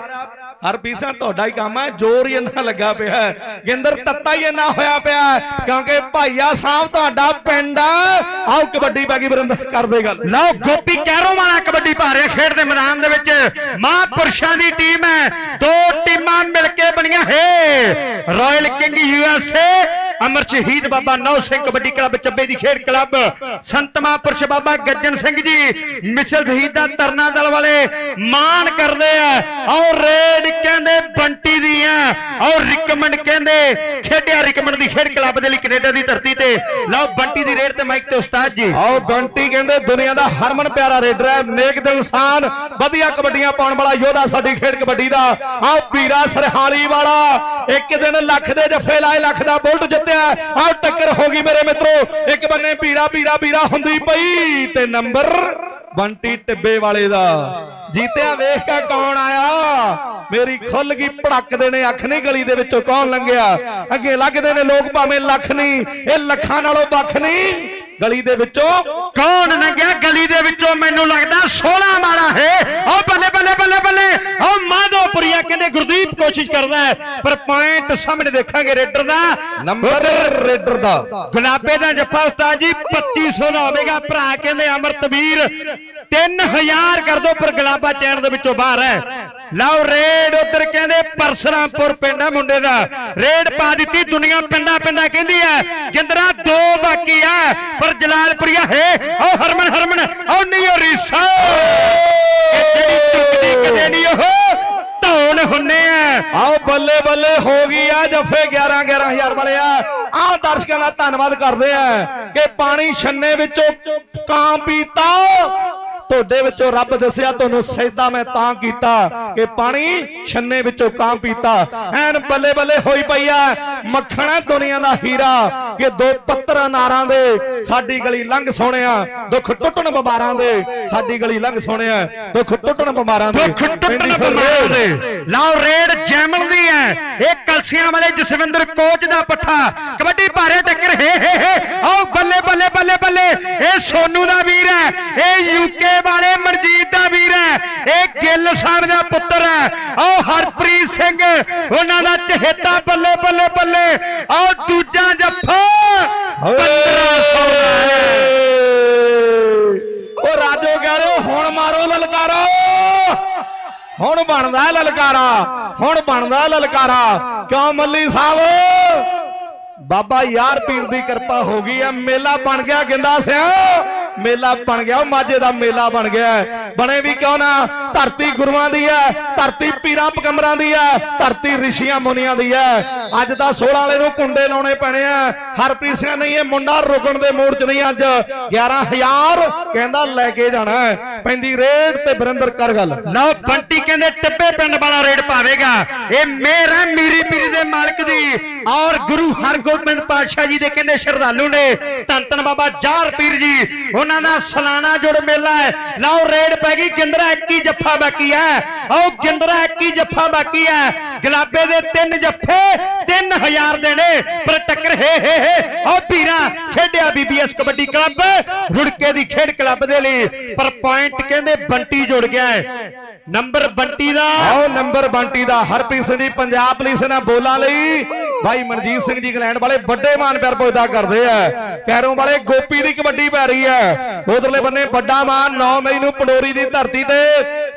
ਹਰਪ੍ਰੀਤ ਸਿੰਘ ਤੁਹਾਡਾ ਹੀ ਕੰਮ ਹੈ ਜ਼ੋਰ ਹੀ ਇੰਨਾ ਲੱਗਾ ਪਿਆ ਹੈ। ਗਿੰਦਰ ਤੱਤਾ ਹੀ ਇੰਨਾ ਹੋਇਆ ਪਿਆ ਹੈ, ਕਿਉਂਕਿ ਭਾਈਆ ਸਾਹਿਬ ਤੁਹਾਡਾ ਪਿੰਡ ਆਓ ਕਬੱਡੀ ਪੈ ਗਈ ਵਰਿੰਦਰ ਕਰਦੇ ਗੱਲ। ਲਓ ਗੋਪੀ ਕੈਰੋ ਵਾਲਾ ਕਬੱਡੀ ਪਾ ਰਿਹਾ ਖੇਡ ਦੇ ਮੈਦਾਨ ਦੇ ਵਿੱਚ। ਮਹਾਂਪੁਰਸ਼ਾਂ ਦੀ ਟੀਮ ਹੈ। ਦੋ ਟੀਮਾਂ ਮਿਲ ਕੇ ਬਣੀਆਂ ਹੈ ਰਾਇਲ ਕਿੰਗ ਯੂਐਸਏ ਅਮਰ ਸ਼ਹੀਦ ਬਾਬਾ ਨੌ ਸਿੰਘ ਕਬੱਡੀ ਕਲੱਬ ਚੱਬੇ ਦੀ ਖੇਡ ਕਲੱਬ, ਸੰਤ ਮਹਾਂਪੁਰਸ਼ ਬਾਬਾ ਗੱਜਣ ਸਿੰਘ ਜੀ, ਮਿਸਲ ਸ਼ਹੀਦਾਂ ਤਰਨਾ ਦਲ ਵਾਲੇ ਮਾਣ ਕਰਦੇ ਆ। ਔਰ ਰੇਡ ਕਹਿੰਦੇ ਬੰਟੀ ਦੀ ਔਰ ਰਿਕਮੈਂਡ ਕਹਿੰਦੇ ਖੇਡਿਆ ਰਿਕਮੈਂਡ ਦੀ ਖੇਡ ਕਲੱਬ ਦੇ ਲਈ ਕੈਨੇਡਾ ਦੀ ਧਰਤੀ ਤੇ। ਲਓ ਬੰਟੀ ਦੀ ਰੇਡ ਤੇ ਮਾਈਕ ਤੇ ਉਸਤਾਦ ਜੀ। ਆਓ ਬੰਟੀ ਕਹਿੰਦੇ ਦੁਨੀਆ ਦਾ ਹਰਮਨ ਪਿਆਰਾ ਰੇਡਰ ਹੈ, ਨੇਕ ਦਿਲ ਇਨਸਾਨ ਵਧੀਆ ਕਬੱਡੀਆਂ ਪਾਉਣ ਵਾਲਾ ਯੋਧਾ ਸਾਡੀ ਖੇਡ ਕਬੱਡੀ ਦਾ। ਆਓ ਪੀਰਾ ਸਰਹਾਲੀ ਵਾਲਾ, ਇੱਕ ਦਿਨ ਲੱਖ ਦੇ ਜੱਫੇ ਲਾਏ, ਲੱਖ ਦਾ ਬੁਲਟ ਜਿੱਤਿਆ ਆਓ ਟੱਕਰ ਹੋ ਗਈ ਮੇਰੇ ਮਿੱਤਰੋ। ਇੱਕ ਬੰਨੇ ਪੀਰਾ ਪੀਰਾ ਪੀਰਾ ਹੁੰਦੀ ਪਈ ਤੇ ਨੰਬਰ ਬੰਟੀ ਟਿੱਬੇ ਵਾਲੇ ਦਾ। ਜੀਤਿਆ ਵੇਖ ਕੇ ਕੌਣ ਆਇਆ? ਮੇਰੀ ਖੁੱਲ ਗਈ ਭੜਕ ਦੇ ਨੇ ਅੱਖ ਨਹੀਂ ਗਲੀ ਦੇ ਵਿੱਚੋਂ ਕੌਣ ਲੰਘਿਆ? ਅੱਗੇ ਲੱਗਦੇ ਨੇ ਲੋਕ ਭਾਵੇਂ ਲੱਖ ਨਹੀਂ, ਇਹ ਲੱਖਾਂ ਨਾਲੋਂ ਵੱਖ ਨਹੀਂ। ਗਲੀ ਦੇ ਵਿੱਚੋਂ? ਕੌਣ ਲੰਘਿਆ ਗਲੀ ਦੇ ਵਿੱਚੋਂ? ਮੈਨੂੰ ਲੱਗਦਾ 16 ਮਾਰਾ ਹੈ। ਓ ਬੱਲੇ ਬੱਲੇ ਬੱਲੇ ਬੱਲੇ। ਓ ਮਾਧੋਪੁਰੀਆ ਕਹਿੰਦੇ ਗੁਰਦੀਪ ਕੋਸ਼ਿਸ਼ ਕਰਦਾ ਹੈ ਪਰ ਪੁਆਇੰਟ ਸਾਹਮਣੇ ਦੇਖਾਂਗੇ ਰੇਡਰ ਦਾ। ਨੰਬਰ ਰੇਡਰ ਦਾ। ਗੁਲਾਬੇ ਦਾ ਜੱਫਾ ਉਸਤਾਦ ਜੀ 2500 ਦਾ ਹੋਵੇਗਾ ਭਰਾ ਕਹਿੰਦੇ ਅਮਰਤਵੀਰ 3000 ਕਰ ਦੋ ਪਰ ਗੁਲਾਬਾ ਚੈਨ ਦੇ ਵਿੱਚੋਂ ਬਾਹਰ ਹੈ। ਲਓ ਰੇਡ ਉਧਰ ਕਹਿੰਦੇ ਪਰਸਰਾਮਪੁਰ ਪਿੰਡ ਹੈ ਮੁੰਡੇ ਦਾ। ਰੇਡ ਪਾ ਦਿੱਤੀ, ਦੁਨੀਆ ਪਿੰਡਾ ਪਿੰਡਾ ਕਹਿੰਦੀ ਹੈ ਜਿੰਦਰਾ ਦੋ ਬਾਕੀ ਹੈ ਪਰ ਜਲਾਲਪੁਰੀਆ, ਹੈ ਉਹ ਹਰਮਨ ਹਰਮਨ ਉਹ ਨਹੀਂ ਰੀਸਾ। ਇਹ ਜਿਹੜੀ ਚੁੱਕਦੀ ਕਦੇ ਨਹੀਂ ਉਹ ਧੌਣ ਹੁੰਨੇ ਆ। ਆਓ ਬੱਲੇ ਬੱਲੇ, ਹੋ ਗਈ ਆ ਜੱਫੇ 11 11000 ਵਾਲੇ ਆ। ਆਹ ਦਰਸ਼ਕਾਂ ਦਾ ਧੰਨਵਾਦ ਕਰਦੇ ਆ ਕਿ ਪਾਣੀ ਛੰਨੇ ਵਿੱਚੋਂ ਕਾਂ ਪੀਤਾ। ਤੁਹਾਡੇ ਵਿੱਚੋਂ ਰੱਬ ਦੱਸਿਆ ਤੁਹਾਨੂੰ ਸਜਦਾ ਮੈਂ ਤਾਂ ਕੀਤਾ ਕਿ ਪਾਣੀ ਛੰਨੇ ਵਿੱਚੋਂ ਕਾਂ ਪੀਤਾ। ਐਨ ਬੱਲੇ ਬੱਲੇ ਹੋਈ ਪਈ ਆ। ਮੱਖਣ ਦੁਨੀਆ ਦਾ ਹੀਰਾ ਕਿ ਦੋ ਪੱਤਰ ਅਨਾਰਾਂ ਦੇ ਸਾਡੀ ਗਲੀ ਲੰਘ ਸੋਹਣਿਆ। ਦੁੱਖ ਟੁੱਟਣ ਬਿਮਾਰਾਂ ਦੇ ਸਾਡੀ ਗਲੀ ਲੰਘ ਸੋਹਣਿਆ। ਦੁੱਖ ਟੁੱਟਣ ਬਿਮਾਰਾਂ ਦੇ। ਦੁੱਖ ਟੁੱਟਣ ਬਿਮਾਰਾਂ। ਦੇ। ਲਓ ਰੇਡ ਜੈਮਲ ਦੀ ਹੈ। ਇਹ ਕਲਸੀਆਂ ਵਾਲੇ ਜਸਵਿੰਦਰ ਕੋਚ ਦਾ ਪੱਠਾ। ਕਬੱਡੀ ਭਾਰੇ ਟੱਕਰ ਹੇ ਹੇ ਹੇ। ਆਓ ਬੱਲੇ ਬੱਲੇ ਬੱਲੇ ਬੱਲੇ ਇਹ ਸੋਨੂ ਦਾ ਵੀਰ ਹੈ। ਇਹ ਯੂਕੇ ਵਾਲੇ ਮਨਜੀਤ ਦਾ ਵੀਰ ਹੈ। ਇਹ ਗਿੱਲ ਸਾਹਿਬ ਦਾ ਪੁੱਤਰ ਹੈ। ਆਓ ਹਰਪ੍ਰੀਤ ਸਿੰਘ ਉਹਨਾਂ ਦਾ ਚਹੇਤਾ ਬੱਲੇ ਬੱਲੇ ਬੱਲੇ। ਆਓ ਦੂਜਾ ਜੱਫਾ 1500 ਦਾ ਉਹ ਰਾਜੋ ਕਹਿੰਦੇ ਹੁਣ ਮਾਰੋ ਲਲਕਾਰਾ। ਹੁਣ ਬਣਦਾ ਲਲਕਾਰਾ। ਹੁਣ ਬਣਦਾ ਲਲਕਾਰਾ। ਕਿਉਂ ਮੱਲੀ ਸਾਹਿਬ? ਬਾਬਾ ਯਾਰ ਪੀਰ ਦੀ ਕਿਰਪਾ ਹੋ ਗਈ ਆ ਮੇਲਾ ਬਣ ਗਿਆ ਗਿੰਦਾ ਸਿਆ। ਮੇਲਾ ਬਣ ਗਿਆ, ਉਹ ਮਾਝੇ ਦਾ ਮੇਲਾ ਬਣ ਗਿਆ ਬਣੇ ਵੀ ਕਿਉਂ ਨਾ? ਧਰਤੀ ਗੁਰੂਆਂ ਦੀ ਹੈ, ਧਰਤੀ ਪੀਰਾਂ ਪਕੰਬਰਾਂ ਦੀ ਹੈ, ਧਰਤੀ ਰਿਸ਼ੀਆਂ ਮੁਨੀਆਂ ਦੀ ਹੈ। ਅੱਜ ਤਾਂ 16 ਵਾਲੇ ਨੂੰ ਕੁੰਡੇ ਲਾਉਣੇ ਪੈਣੇ ਆ। ਹਰਪ੍ਰੀਤ ਸਿੰਘ ਨਹੀਂ ਇਹ ਮੁੰਡਾ ਰੁਕਣ ਦੇ ਮੂਡ 'ਚ ਨਹੀਂ ਅੱਜ। 11000 ਕਹਿੰਦਾ, ਲੈ ਕੇ ਜਾਣਾ ਪੈਂਦੀ ਰੇਡ ਤੇ ਬਰਿੰਦਰ ਕਰ ਗੱਲ। ਲਓ, ਬੰਟੀ ਕਹਿੰਦੇ, ਟਿੱਬੇ ਪਿੰਡ ਵਾਲਾ ਰੇਡ ਪਾਵੇਗਾ। ਇਹ ਮੇਰ ਹੈ, ਮੀਰੀ ਪੀਰੀ ਦੇ ਮਾਲਕ ਦੀ। ਔਰ ਗੁਰੂ ਹਰਗੋਬਿੰਦ ਪਾਤਸ਼ਾਹ ਜੀ ਦੇ ਕਹਿੰਦੇ, ਸ਼ਰਧਾਲੂ ਨੇ। ਧੰਨ ਧੰਨ ਬਾਬਾ ਜਾਰ ਪੀਰ ਜੀ। ਉਹਨਾਂ ਦਾ ਸਾਲਾਨਾ ਜੁੜ ਮੇਲਾ ਹੈ। ਲਓ, ਰੇਡ ਪੈ ਗਈ, ਗਿੰਦਰਾ 21 ਜੱਫਾ ਬਾਕੀ ਹੈ। ਆਓ, ਗਿੰਦਰਾ 21 ਜੱਫਾ ਬਾਕੀ ਹੈ। ਗੁਲਾਬੇ ਦੇ ਤਿੰਨ ਜੱਫੇ 3000 ਦੇ ਨੇ। ਪਰ ਟੱਕਰ, ਹੇ ਹੇ ਹੇ। ਆਓ ਪੀਰਾ ਖੇਡਿਆ ਬੀਬੀਐਸ ਕਬੱਡੀ ਕਲੱਬ। ਰੁੜਕੇ ਦੀ ਖੇਡ ਕਲੱਬ ਦੇ ਲਈ। ਪਰ ਪੁਆਇੰਟ ਕਹਿੰਦੇ ਬੰਟੀ ਜੁੜ ਗਿਆ ਹੈ। ਨੰਬਰ ਬੰਟੀ ਦਾ। ਆਓ, ਨੰਬਰ ਬੰਟੀ ਦਾ। ਹਰਪ੍ਰੀਤ ਸਿੰਘ ਜੀ ਪੰਜਾਬ ਪੁਲਿਸ ਨਾਲ ਬੋਲਾਂ ਲਈ। ਭਾਈ ਮਨਜੀਤ ਸਿੰਘ ਜੀ ਇੰਗਲੈਂਡ ਵਾਲੇ ਵੱਡੇ ਮਾਨ ਪਿਆਰ ਪੁੱਜਦਾ ਕਰਦੇ ਆ। ਕੈਰੋਂ ਵਾਲੇ ਗੋਪੀ ਦੀ ਕਬੱਡੀ ਪੈ ਰਹੀ ਹੈ ਉਧਰਲੇ ਬੰਨੇ ਵੱਡਾ ਮਾਨ 9 ਮਈ ਨੂੰ ਪੰਡੋਰੀ ਦੀ ਧਰਤੀ ਤੇ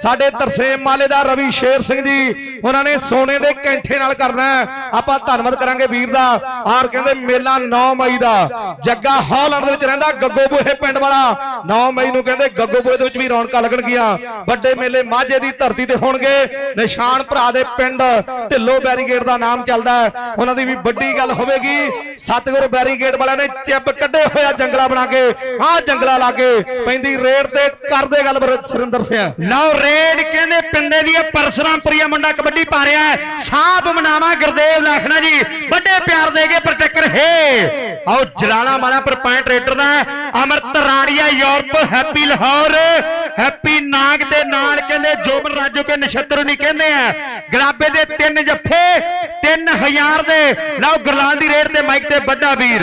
ਸਾਡੇ ਤਰਸੇਮ ਮਾਲੇ ਦਾ ਰਵੀ ਸ਼ੇਰ ਸਿੰਘ ਜੀ, ਉਹਨਾਂ ਨੇ ਸੋਨੇ ਦੇ ਕੈਂਠੇ ਨਾਲ ਕਰਨਾ ਆਪਾਂ ਧੰਨਵਾਦ ਕਰਾਂਗੇ ਵੀਰ ਦਾ। ਆਰ ਕਹਿੰਦੇ ਮੇਲਾ 9 ਮਈ ਦਾ। ਜੱਗਾ ਹਾਲੈਂਡ ਦੇ ਵਿੱਚ ਰਹਿੰਦਾ ਗੱਗੋ ਬੋਹੇ ਪਿੰਡ ਵਾਲਾ। 9 ਮਈ ਨੂੰ ਕਹਿੰਦੇ ਗੱਗੋ ਗੱਗੋਬੂਹੇ ਦੇ ਵਿੱਚ ਵੀ ਰੌਣਕਾਂ ਲੱਗਣਗੀਆਂ ਵੱਡੇ ਮੇਲੇ ਮਾਝੇ ਦੀ ਧਰਤੀ ਤੇ ਹੋਣਗੇ। ਨਿਸ਼ਾਨ ਭਰਾ ਦੇ ਪਿੰਡ ਢਿੱਲੋ ਬੈਰੀਗੇਡ ਦਾ ਨਾਮ ਚੱਲਦਾ ਉਹਨਾਂ ਦੀ ਵੀ ਵੱਡੀ ਗੱਲ ਹੋਵੇਗੀ। ਸਤਿਗੁਰ ਬੈਰੀਗੇਡ ਵਾਲਿਆਂ ਨੇ ਚਿੱਬ ਕੱਢੇ ਹੋਇਆ ਜੰਗਲਾ ਬਣਾ ਕੇ। ਆਹ ਜੰਗਲਾ ਲਾ ਕੇ ਪੈਂਦੀ ਰੇਡ ਤੇ ਕਰਦੇ ਗੱਲ ਬਰ- ਸਿੰਘ। ਲਓ, ਰੇਡ ਕਹਿੰਦੇ ਪਿੰਡੇ ਦੀ ਪਰਸਰਾਂ ਪਰਸਰਾਮਪੁਰੀਆ ਮੁੰਡਾ ਕਬੱਡੀ ਪਾ ਰਿਹਾ ਹੈ। ਸਾਹਬ ਮਨਾਵਾ ਗੁਰਦੇਵ ਲਾਖਣਾ ਜੀ। ਵੱਡੇ ਪਿਆਰ ਦੇ ਕੇ ਪਰ ਹੈ ਆਓ ਜਲਾਲਾ ਵਾਲਾ ਪਰ ਪੁਆਇੰਟ ਰੇਡਰ ਦਾ Amrat Rania Europe, happy Lahore. Happy Nag ਦੇ ਨਾਲ ਕਹਿੰਦੇ ਜੋਬਨ ਰਾਜੋ ਕੇ ਨਛੱਤਰ ਨਹੀਂ ਕਹਿੰਦੇ ਆ। ਗਲਾਬੇ ਦੇ ਤਿੰਨ ਜੱਫੇ 3000 ਦੇ। ਲਓ ਗੁਰਲਾਲ ਦੀ ਰੇਡ ਤੇ ਮਾਈਕ ਤੇ ਵੱਡਾ ਵੀਰ।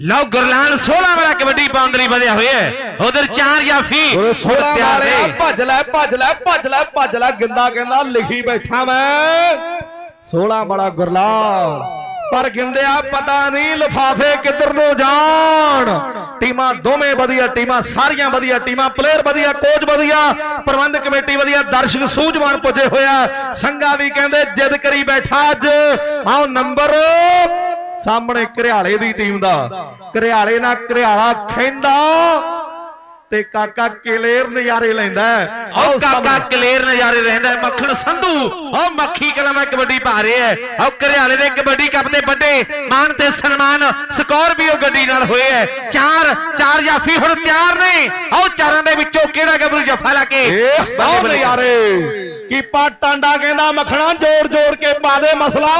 ਲਓ ਗੁਰਲਾਲ 16 ਵਾਲਾ ਕਬੱਡੀ ਬਾਉਂਡਰੀ ਵਧਿਆ ਹੋਇਆ ਉਧਰ ਚਾਰ ਜਾਫੀ ਓਏ 16 ਤਿਆਰ ਵਾਲੇ। ਭੱਜ ਲੈ ਭੱਜ ਲੈ ਭੱਜ ਲੈ ਭੱਜ ਲੈ ਗਿੰਦਾ ਕਹਿੰਦਾ ਲਿਖੀ ਬੈਠਾ ਮੈਂ। 16 ਵਾਲਾ ਗੁਰਲਾਲ। ਪਰ ਗਿੰਦਿਆ ਪਤਾ ਨਹੀਂ ਲਫਾਫੇ ਕਿੱਧਰ ਨੂੰ ਜਾਣ। ਟੀਮਾਂ ਦੋਵੇਂ ਵਧੀਆ, ਟੀਮਾਂ ਸਾਰੀਆਂ ਵਧੀਆ, ਟੀਮਾਂ ਪਲੇਅਰ ਵਧੀਆ ਕੋਚ ਵਧੀਆ, ਪ੍ਰਬੰਧਕ ਕਮੇਟੀ ਵਧੀਆ, ਦਰਸ਼ਕ ਸੂਝਵਾਨ ਪੁੱਜੇ ਹੋਇਆ ਸੰਗਾ ਵੀ ਕਹਿੰਦੇ, ਜਿੱਦ ਕਰੀ ਬੈਠਾ ਅੱਜ। ਆਓ ਨੰਬਰ ਸਾਹਮਣੇ ਘਰਿਆਲੇ ਦੀ ਟੀਮ ਦਾ। ਘਰਿਆਲੇ ਨਾਲ ਘਰਿਆਲਾ ਖੈਂਦਾ ਤੇ ਕਾਕਾ ਕਲੇਰ ਨਜ਼ਾਰੇ ਲੈਂਦਾ। ਆਓ ਆਓ ਕਾਕਾ ਕਲੇਰ ਨਜ਼ਾਰੇ ਰਹਿੰਦਾ। ਮੱਖਣ ਸੰਧੂ ਆਓ ਮੱਖੀ ਕਲਮਾ ਕਬੱਡੀ ਪਾ ਰਿਹਾ ਹੈ। ਆਓ ਘਰਿਆਲੇ ਦੇ ਕਬੱਡੀ ਕੱਪ ਦੇ ਵੱਡੇ ਮਾਨ ਤੇ ਸਨਮਾਨ ਸਕੋਰਪੀਓ ਗੱਡੀ ਨਾਲ ਹੋਏ ਹੈ। ਚਾਰ ਚਾਰ ਜਾਫੀ ਹੁਣ ਤਿਆਰ ਨੇ। ਆਓ ਚਾਰਾਂ ਦੇ ਵਿੱਚੋਂ ਕਿਹੜਾ ਗੱਭਰੂ ਜਫਾ ਲਾ ਕੇ ਬਹੁਤ ਨਜ਼ਾਰੇ। ਕੀਪਾ ਟਾਂਡਾ ਕਹਿੰਦਾ ਮੱਖਣਾ ਜੋੜ ਜੋੜ ਕੇ ਪਾ ਦੇ ਮਸਲਾ।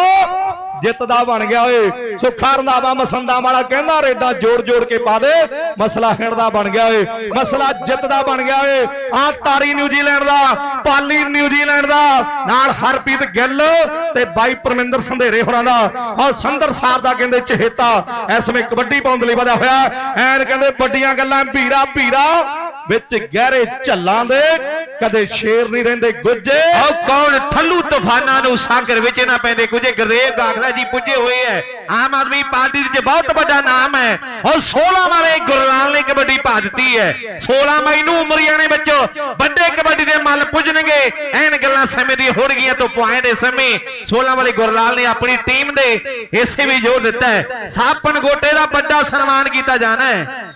ਜਿੱਤ ਦਾ ਬਣ ਗਿਆ ਓਏ। ਸੁੱਖਾ ਰੰਧਾਵਾ ਮਸੰਦਾ ਵਾਲਾ ਕਹਿੰਦਾ, ਰੇਡਾ ਜੋੜ ਜੋੜ ਕੇ ਪਾ ਦੇ। ਮਸਲਾ ਹਿਣ ਦਾ ਬਣ ਗਿਆ ਓਏ। ਮਸਲਾ ਜਿੱਤ ਦਾ ਬਣ ਗਿਆ ਓਏ। ਆ ਤਾਰੀ ਨਿਊਜ਼ੀਲੈਂਡ ਦਾ, ਪਾਲੀ ਨਿਊਜ਼ੀਲੈਂਡ ਦਾ। ਨਾਲ ਹਰਪ੍ਰੀਤ ਗਿੱਲ ਤੇ ਬਾਈ ਪਰਮਿੰਦਰ ਸੰਧੇਰੇ ਹੋਰਾਂ ਦਾ। ਔਰ ਸੰਦਰ ਸਾਹਿਬ ਦਾ ਕਹਿੰਦੇ ਚਹੇਤਾ। ਇਸ ਸਮੇਂ ਕਬੱਡੀ ਪਾਉਣ ਦੇ ਲਈ ਵਧਿਆ ਹੋਇਆ। ਐਨ ਕਹਿੰਦੇ ਵੱਡੀਆਂ ਗੱਲਾਂ ਭੀਰਾ ਭੀਰਾ ਵਿੱਚ ਗਹਿਰੇ ਝੱਲਾਂ ਦੇ, ਕਦੇ ਸ਼ੇਰ ਨਹੀਂ ਰਹਿੰਦੇ ਗੁੱਜੇ। ਆਹ ਕੌਣ ਠੱਲੂ ਤੂਫਾਨਾਂ ਨੂੰ ਸਾਗਰ ਵਿੱਚ ਨਾ ਪੈਂਦੇ ਕੁਝੇ ਗਰੇਵ ਗਾਖਲਾ ਜੀ, ਪੁੱਜੇ ਹੋਏ ਐ। ਆਮ ਆਦਮੀ ਪਾਰਟੀ ਦੇ ਵਿੱਚ ਬਹੁਤ ਵੱਡਾ ਨਾਮ ਹੈ ਔਰ 16 ਵਾਲੇ ਗੁਰਲਾਲ ਨੇ ਕਬੱਡੀ ਪਾ ਦਿੱਤੀ ਹੈ 16 ਮਈ ਨੂੰ ਉਮਰੀਆਂ ਨੇ ਬੱਚੋ ਵੱਡੇ ਕਬੱਡੀ ਦੇ ਮੱਲ ਪੁੱਜਣਗੇ। ਐਨ ਗੱਲਾਂ ਸਮੇਂ ਦੀ ਹੋ ਰਹੀਆਂ ਤੋਂ ਪੁਆਇੰਟ ਦੇ ਸਮੇਂ 16 ਵਾਲੇ ਗੁਰਲਾਲ ਨੇ ਆਪਣੀ ਟੀਮ ਦੇ ਹਿੱਸੇ ਵੀ ਜੋਰ ਦਿੱਤਾ ਹੈ ਸਾਪਨ ਗੋਟੇ ਦਾ ਵੱਡਾ ਸਨਮਾਨ ਕੀਤਾ ਜਾਣਾ ਹੈ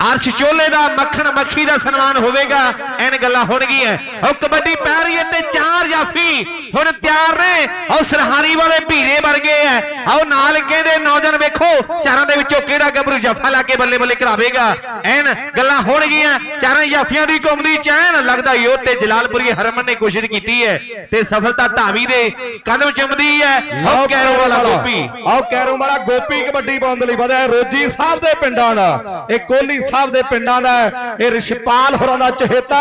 ਅਰਸ਼ ਚੋਲੇ ਦਾ ਮੱਖਣ ਮੱਖੀ ਦਾ ਸਨਮਾਨ ਹੋਵੇਗਾ। ਐਨ ਗੱਲਾਂ ਹੋਣਗੀਆਂ। ਉਹ ਕਬੱਡੀ ਪੈ ਰਹੀ ਹੈ ਤੇ ਚਾਰ ਜਾਫੀ ਹੁਣ ਤਿਆਰ ਨੇ। ਉਹ ਸਰਹਾਰੀ ਵਾਲੇ ਭੀਰੇ ਵਰਗੇ ਐ। ਆਓ ਨਾਲ ਕਹਿੰਦੇ ਨੌਜਵਾਨ ਵੇਖੋ ਚਾਰਾਂ ਦੇ ਵਿੱਚੋਂ ਕਿਹੜਾ ਗੱਭਰੂ ਜਫਾ ਲਾ ਕੇ ਬੱਲੇ ਬੱਲੇ ਕਰਾਵੇਗਾ। ਐਨ ਗੱਲਾਂ ਹੋਣਗੀਆਂ। ਚਾਰਾਂ ਜਾਫੀਆਂ ਦੀ ਘੁੰਮਦੀ ਚੈਨ। ਲੱਗਦਾ ਉਹ ਤੇ ਜਲਾਲਪੁਰੀ ਹਰਮਨ ਨੇ ਕੋਸ਼ਿਸ਼ ਕੀਤੀ ਹੈ ਤੇ ਸਫਲਤਾ ਢਾਵੀ ਦੇ ਕਦਮ ਚੁੰਮਦੀ ਹੈ ਉਹ ਕੈਰੋ ਵਾਲਾ। ਗੋਪੀ। ਆਓ ਕੈਰੋ ਵਾਲਾ ਗੋਪੀ ਕਬੱਡੀ ਪਾਉਣ ਦੇ ਲਈ ਵਧਿਆ ਰੋਜੀ ਸਾਹਿਬ ਦੇ ਪਿੰਡਾਂ ਦਾ। ਇਹ ਕੋਹਲੀ ਸਾਹਿਬ ਦੇ ਪਿੰਡਾਂ ਦਾ ਇਹ ਰਿਸ਼ਪਾਲ ਹੋਰਾਂ ਦਾ ਚਹੇਤਾ